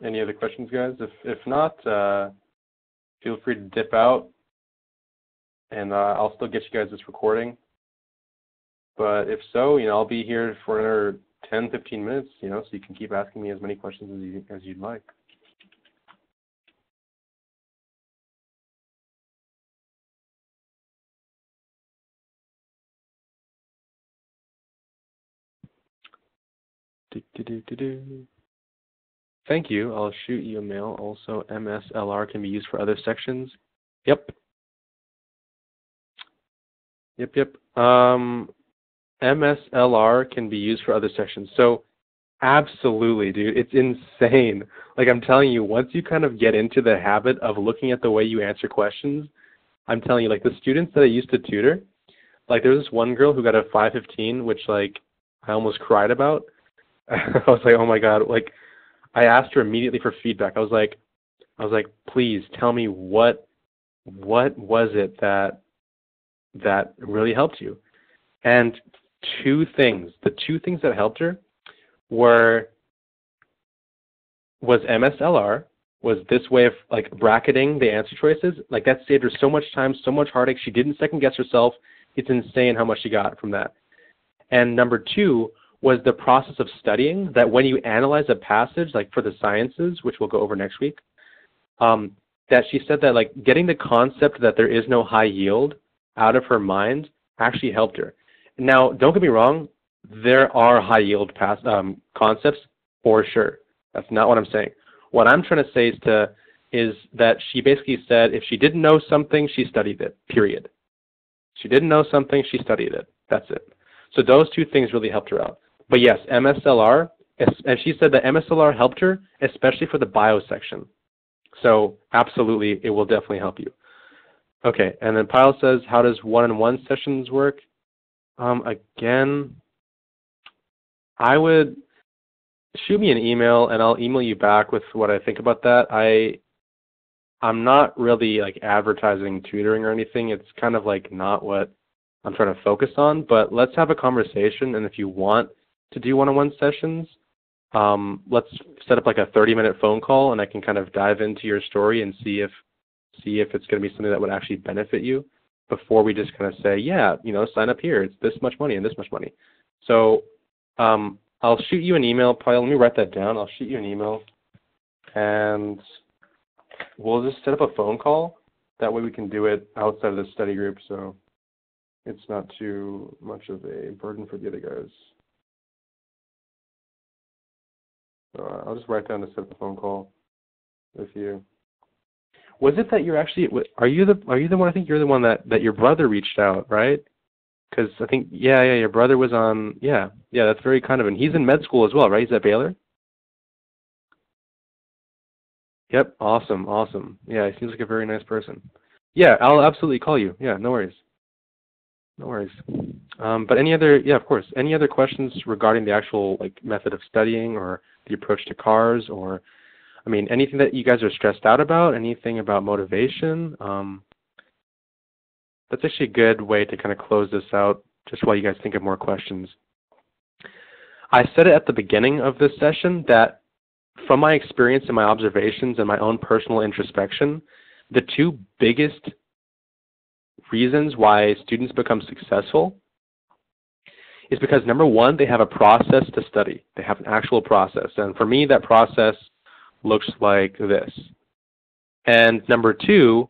Any other questions, guys? If if not, uh, feel free to dip out, and uh, I'll still get you guys this recording. But if so, you know, I'll be here for another 10, 15 minutes, you know, so you can keep asking me as many questions as you as you'd like. Do, do, do, Thank you. I'll shoot you a mail. Also, MSLR can be used for other sections. Yep. Yep, yep. Um, MSLR can be used for other sections. So, absolutely, dude. It's insane. Like I'm telling you, once you kind of get into the habit of looking at the way you answer questions, I'm telling you, like the students that I used to tutor, like there was this one girl who got a 515, which like I almost cried about. I was like, oh my god, like I asked her immediately for feedback. I was like, I was like, please tell me what what was it that that really helped you? And two things. The two things that helped her were was MSLR, was this way of like bracketing the answer choices. Like that saved her so much time, so much heartache. She didn't second guess herself. It's insane how much she got from that. And number two was the process of studying that when you analyze a passage, like for the sciences, which we'll go over next week, um, that she said that like getting the concept that there is no high yield out of her mind actually helped her. Now, don't get me wrong, there are high yield pass, um, concepts for sure. That's not what I'm saying. What I'm trying to say is to is that she basically said if she didn't know something, she studied it. Period. She didn't know something, she studied it. That's it. So those two things really helped her out. But yes, MSLR, and she said that MSLR helped her, especially for the bio section. So absolutely, it will definitely help you. Okay, and then Pyle says, how does one-on-one sessions work? Um, again, I would shoot me an email and I'll email you back with what I think about that. I I'm not really like advertising tutoring or anything. It's kind of like not what I'm trying to focus on, but let's have a conversation and if you want to do one-on-one sessions, um, let's set up like a 30-minute phone call, and I can kind of dive into your story and see if see if it's going to be something that would actually benefit you. before we just kind of say, yeah, you know, sign up here. It's this much money and this much money. So um, I'll shoot you an email. Probably let me write that down. I'll shoot you an email, and we'll just set up a phone call. That way we can do it outside of the study group, so it's not too much of a burden for the other guys. So uh, I'll just write down to set a phone call with you. Was it that you're actually? Are you the? Are you the one? I think you're the one that that your brother reached out, right? Because I think yeah, yeah, your brother was on. Yeah, yeah, that's very kind of, and he's in med school as well, right? He's at Baylor. Yep, awesome, awesome. Yeah, he seems like a very nice person. Yeah, I'll absolutely call you. Yeah, no worries. No worries. Um, but any other, yeah, of course. Any other questions regarding the actual like method of studying or the approach to cars, or, I mean, anything that you guys are stressed out about? Anything about motivation? Um, that's actually a good way to kind of close this out, just while you guys think of more questions. I said it at the beginning of this session that from my experience and my observations and my own personal introspection, the two biggest reasons why students become successful is because number one, they have a process to study. They have an actual process. And for me, that process looks like this. And number two,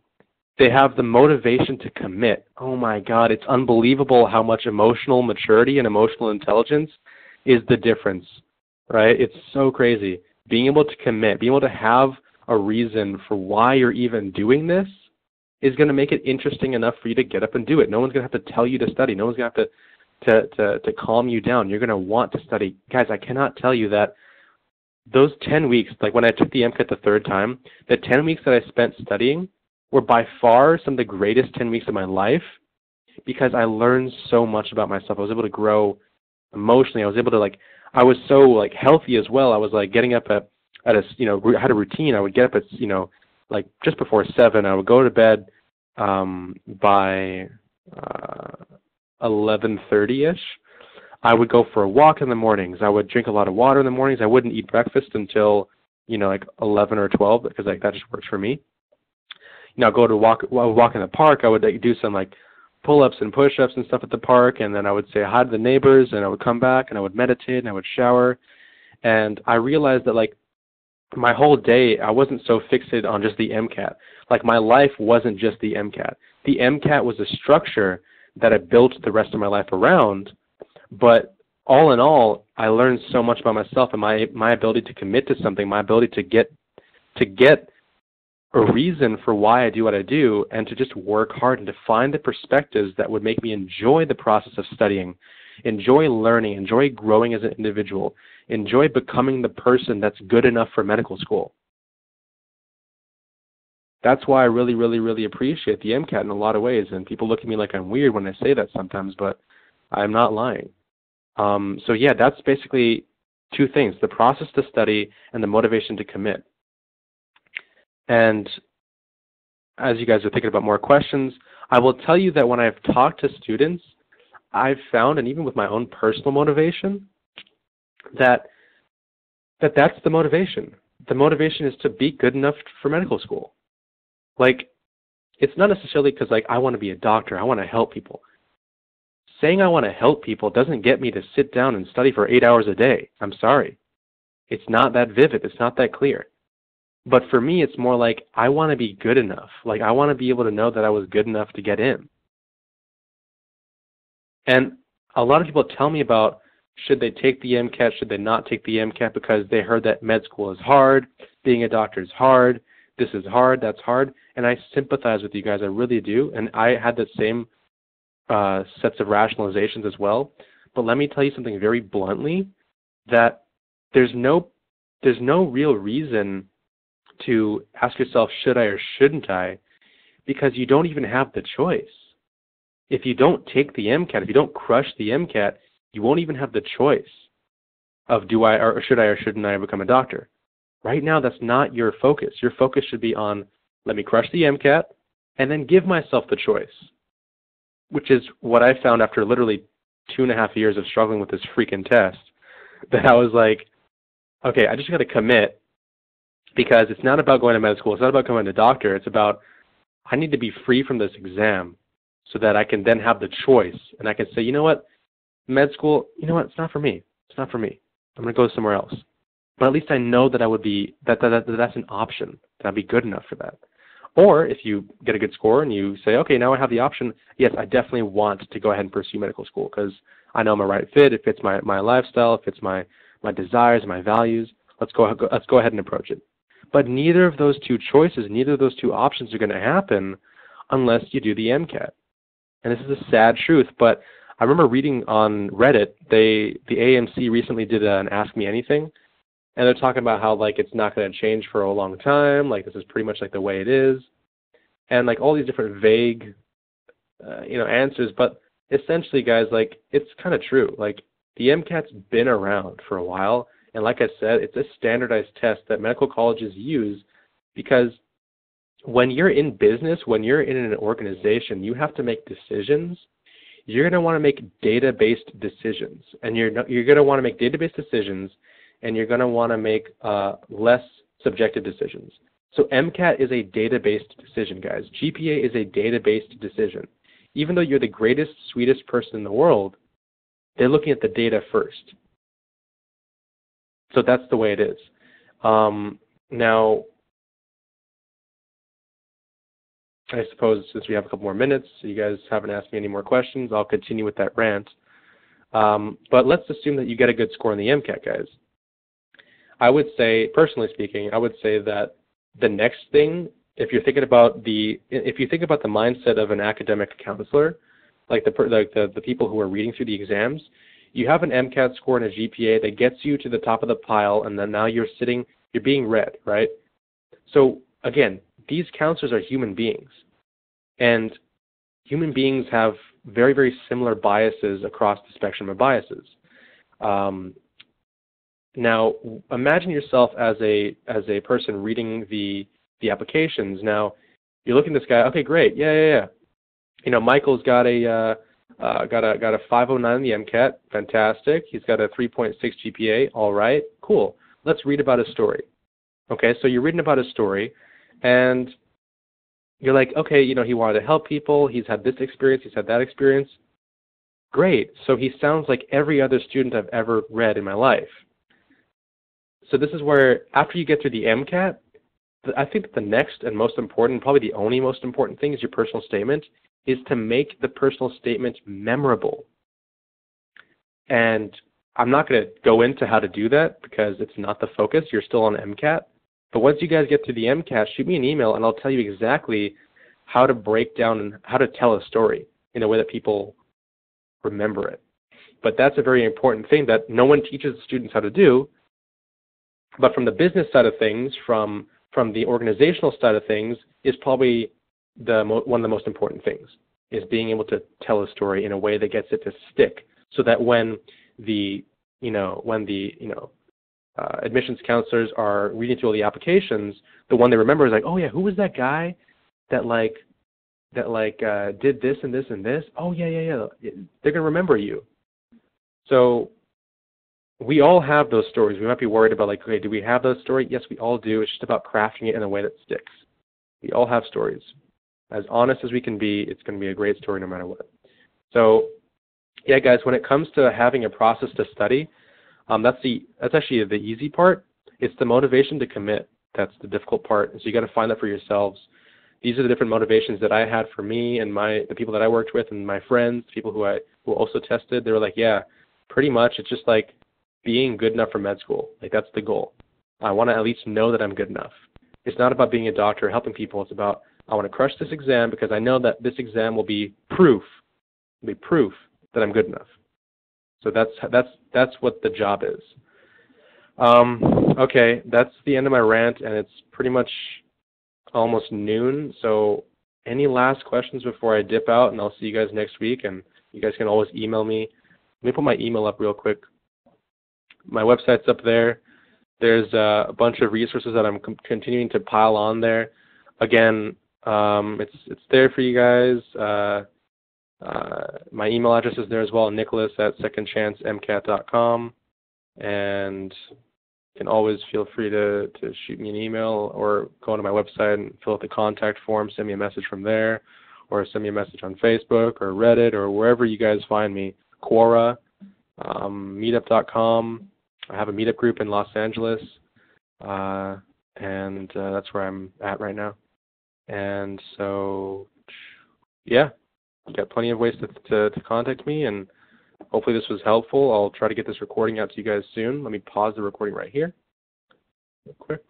they have the motivation to commit. Oh my God, it's unbelievable how much emotional maturity and emotional intelligence is the difference, right? It's so crazy. Being able to commit, being able to have a reason for why you're even doing this is going to make it interesting enough for you to get up and do it. No one's going to have to tell you to study. No one's going to have to to to, to calm you down. You're going to want to study. Guys, I cannot tell you that those 10 weeks, like when I took the MCAT the third time, the 10 weeks that I spent studying were by far some of the greatest 10 weeks of my life because I learned so much about myself. I was able to grow emotionally. I was able to like I was so like healthy as well. I was like getting up at at a you know I had a routine. I would get up at you know like just before seven. I would go to bed um, by uh, eleven thirty ish. I would go for a walk in the mornings. I would drink a lot of water in the mornings. I wouldn't eat breakfast until you know like eleven or twelve because like that just works for me. You know, I'd go to walk I would walk in the park. I would like, do some like pull-ups and push-ups and stuff at the park, and then I would say hi to the neighbors, and I would come back and I would meditate and I would shower, and I realized that like my whole day, I wasn't so fixated on just the MCAT. Like my life wasn't just the MCAT. The MCAT was a structure that I built the rest of my life around, but all in all, I learned so much about myself and my my ability to commit to something, my ability to get to get a reason for why I do what I do and to just work hard and to find the perspectives that would make me enjoy the process of studying, enjoy learning, enjoy growing as an individual, enjoy becoming the person that's good enough for medical school. That's why I really, really, really appreciate the MCAT in a lot of ways. And people look at me like I'm weird when I say that sometimes, but I'm not lying. Um, so, yeah, that's basically two things the process to study and the motivation to commit. And as you guys are thinking about more questions, I will tell you that when I've talked to students, I've found, and even with my own personal motivation, that that that's the motivation. The motivation is to be good enough for medical school. Like, it's not necessarily because like I want to be a doctor. I want to help people. Saying I want to help people doesn't get me to sit down and study for eight hours a day. I'm sorry. It's not that vivid. It's not that clear. But for me, it's more like I want to be good enough. Like I want to be able to know that I was good enough to get in. And a lot of people tell me about should they take the MCAT, should they not take the MCAT because they heard that med school is hard, being a doctor is hard, this is hard, that's hard. And I sympathize with you guys, I really do. And I had the same uh, sets of rationalizations as well. But let me tell you something very bluntly that there's no there's no real reason to ask yourself, should I or shouldn't I? Because you don't even have the choice. If you don't take the MCAT, if you don't crush the MCAT, you won't even have the choice of do I or should I or shouldn't I become a doctor. Right now, that's not your focus. Your focus should be on let me crush the MCAT and then give myself the choice, which is what I found after literally two and a half years of struggling with this freaking test. That I was like, okay, I just got to commit because it's not about going to med school. It's not about becoming a doctor. It's about I need to be free from this exam so that I can then have the choice and I can say, you know what, med school, you know what, it's not for me. It's not for me. I'm going to go somewhere else. But at least I know that I would be that, that, that that's an option. That I'd be good enough for that. Or if you get a good score and you say, okay, now I have the option. Yes, I definitely want to go ahead and pursue medical school because I know I'm a right fit. It fits my my lifestyle. It fits my my desires, my values. Let's go let's go ahead and approach it. But neither of those two choices, neither of those two options are going to happen unless you do the MCAT. And this is a sad truth, but I remember reading on Reddit, they the AAMC recently did an Ask Me Anything, and they're talking about how like it's not going to change for a long time, like this is pretty much like the way it is, and like all these different vague, uh, you know, answers. But essentially, guys, like it's kind of true. Like the MCAT's been around for a while, and like I said, it's a standardized test that medical colleges use because when you're in business, when you're in an organization, you have to make decisions. You're going to want to make data-based decisions, and you're you're going to want to make data-based decisions, and you're going to want to make uh, less subjective decisions. So MCAT is a data-based decision, guys. GPA is a data-based decision. Even though you're the greatest, sweetest person in the world, they're looking at the data first. So that's the way it is. Um, now, I suppose since we have a couple more minutes, so you guys haven't asked me any more questions, I'll continue with that rant. Um, but let's assume that you get a good score on the MCAT, guys. I would say, personally speaking, I would say that the next thing, if you're thinking about the, if you think about the mindset of an academic counselor, like the like the, the people who are reading through the exams, you have an MCAT score and a GPA that gets you to the top of the pile, and then now you're sitting, you're being read, right? So again, these counselors are human beings, and human beings have very, very similar biases across the spectrum of biases. Um, now, imagine yourself as a as a person reading the the applications. Now, you're looking at this guy. Okay, great. Yeah, yeah, yeah. You know, Michael's got a uh, uh, got a got a 509 in the MCAT. Fantastic. He's got a 3.6 GPA. All right. Cool. Let's read about his story. Okay, so you're reading about his story, and you're like, okay, you know, he wanted to help people. He's had this experience. He's had that experience. Great. So he sounds like every other student I've ever read in my life. So this is where, after you get through the MCAT, I think that the next and most important, probably the only most important thing is your personal statement is to make the personal statement memorable. And I'm not going to go into how to do that because it's not the focus. You're still on MCAT. But once you guys get to the MCAT, shoot me an email and I'll tell you exactly how to break down and how to tell a story in a way that people remember it. But that's a very important thing that no one teaches students how to do. But from the business side of things, from from the organizational side of things, is probably the one of the most important things is being able to tell a story in a way that gets it to stick, so that when the you know when the you know uh, admissions counselors are reading through all the applications, the one they remember is like, oh yeah, who was that guy that like that like uh, did this and this and this? Oh yeah, yeah, yeah. They're gonna remember you. So we all have those stories. We might be worried about like, okay, do we have those stories? Yes, we all do. It's just about crafting it in a way that sticks. We all have stories as honest as we can be, it's going to be a great story no matter what. So, yeah, guys, when it comes to having a process to study, um, that's the that's actually the easy part. It's the motivation to commit that's the difficult part. So you got to find that for yourselves. These are the different motivations that I had for me and my the people that I worked with and my friends, people who I who also tested. They were like, yeah, pretty much. It's just like being good enough for med school. Like that's the goal. I want to at least know that I'm good enough. It's not about being a doctor or helping people. It's about I want to crush this exam because I know that this exam will be proof, be proof that I'm good enough. So that's that's that's what the job is. Um, okay, that's the end of my rant, and it's pretty much almost noon. So any last questions before I dip out, and I'll see you guys next week. And you guys can always email me. Let me put my email up real quick. My website's up there. There's uh, a bunch of resources that I'm continuing to pile on there. Again, um, it's it's there for you guys. Uh, uh, my email address is there as well, Nicholas at secondchancemcat.com, and you can always feel free to to shoot me an email or go onto my website and fill out the contact form, send me a message from there, or send me a message on Facebook or Reddit or wherever you guys find me. Quora, um, meetup.com. I have a meetup group in Los Angeles, uh, and uh, that's where I'm at right now. And so, yeah, got plenty of ways to, to, to contact me, and hopefully this was helpful. I'll try to get this recording out to you guys soon. Let me pause the recording right here, real quick.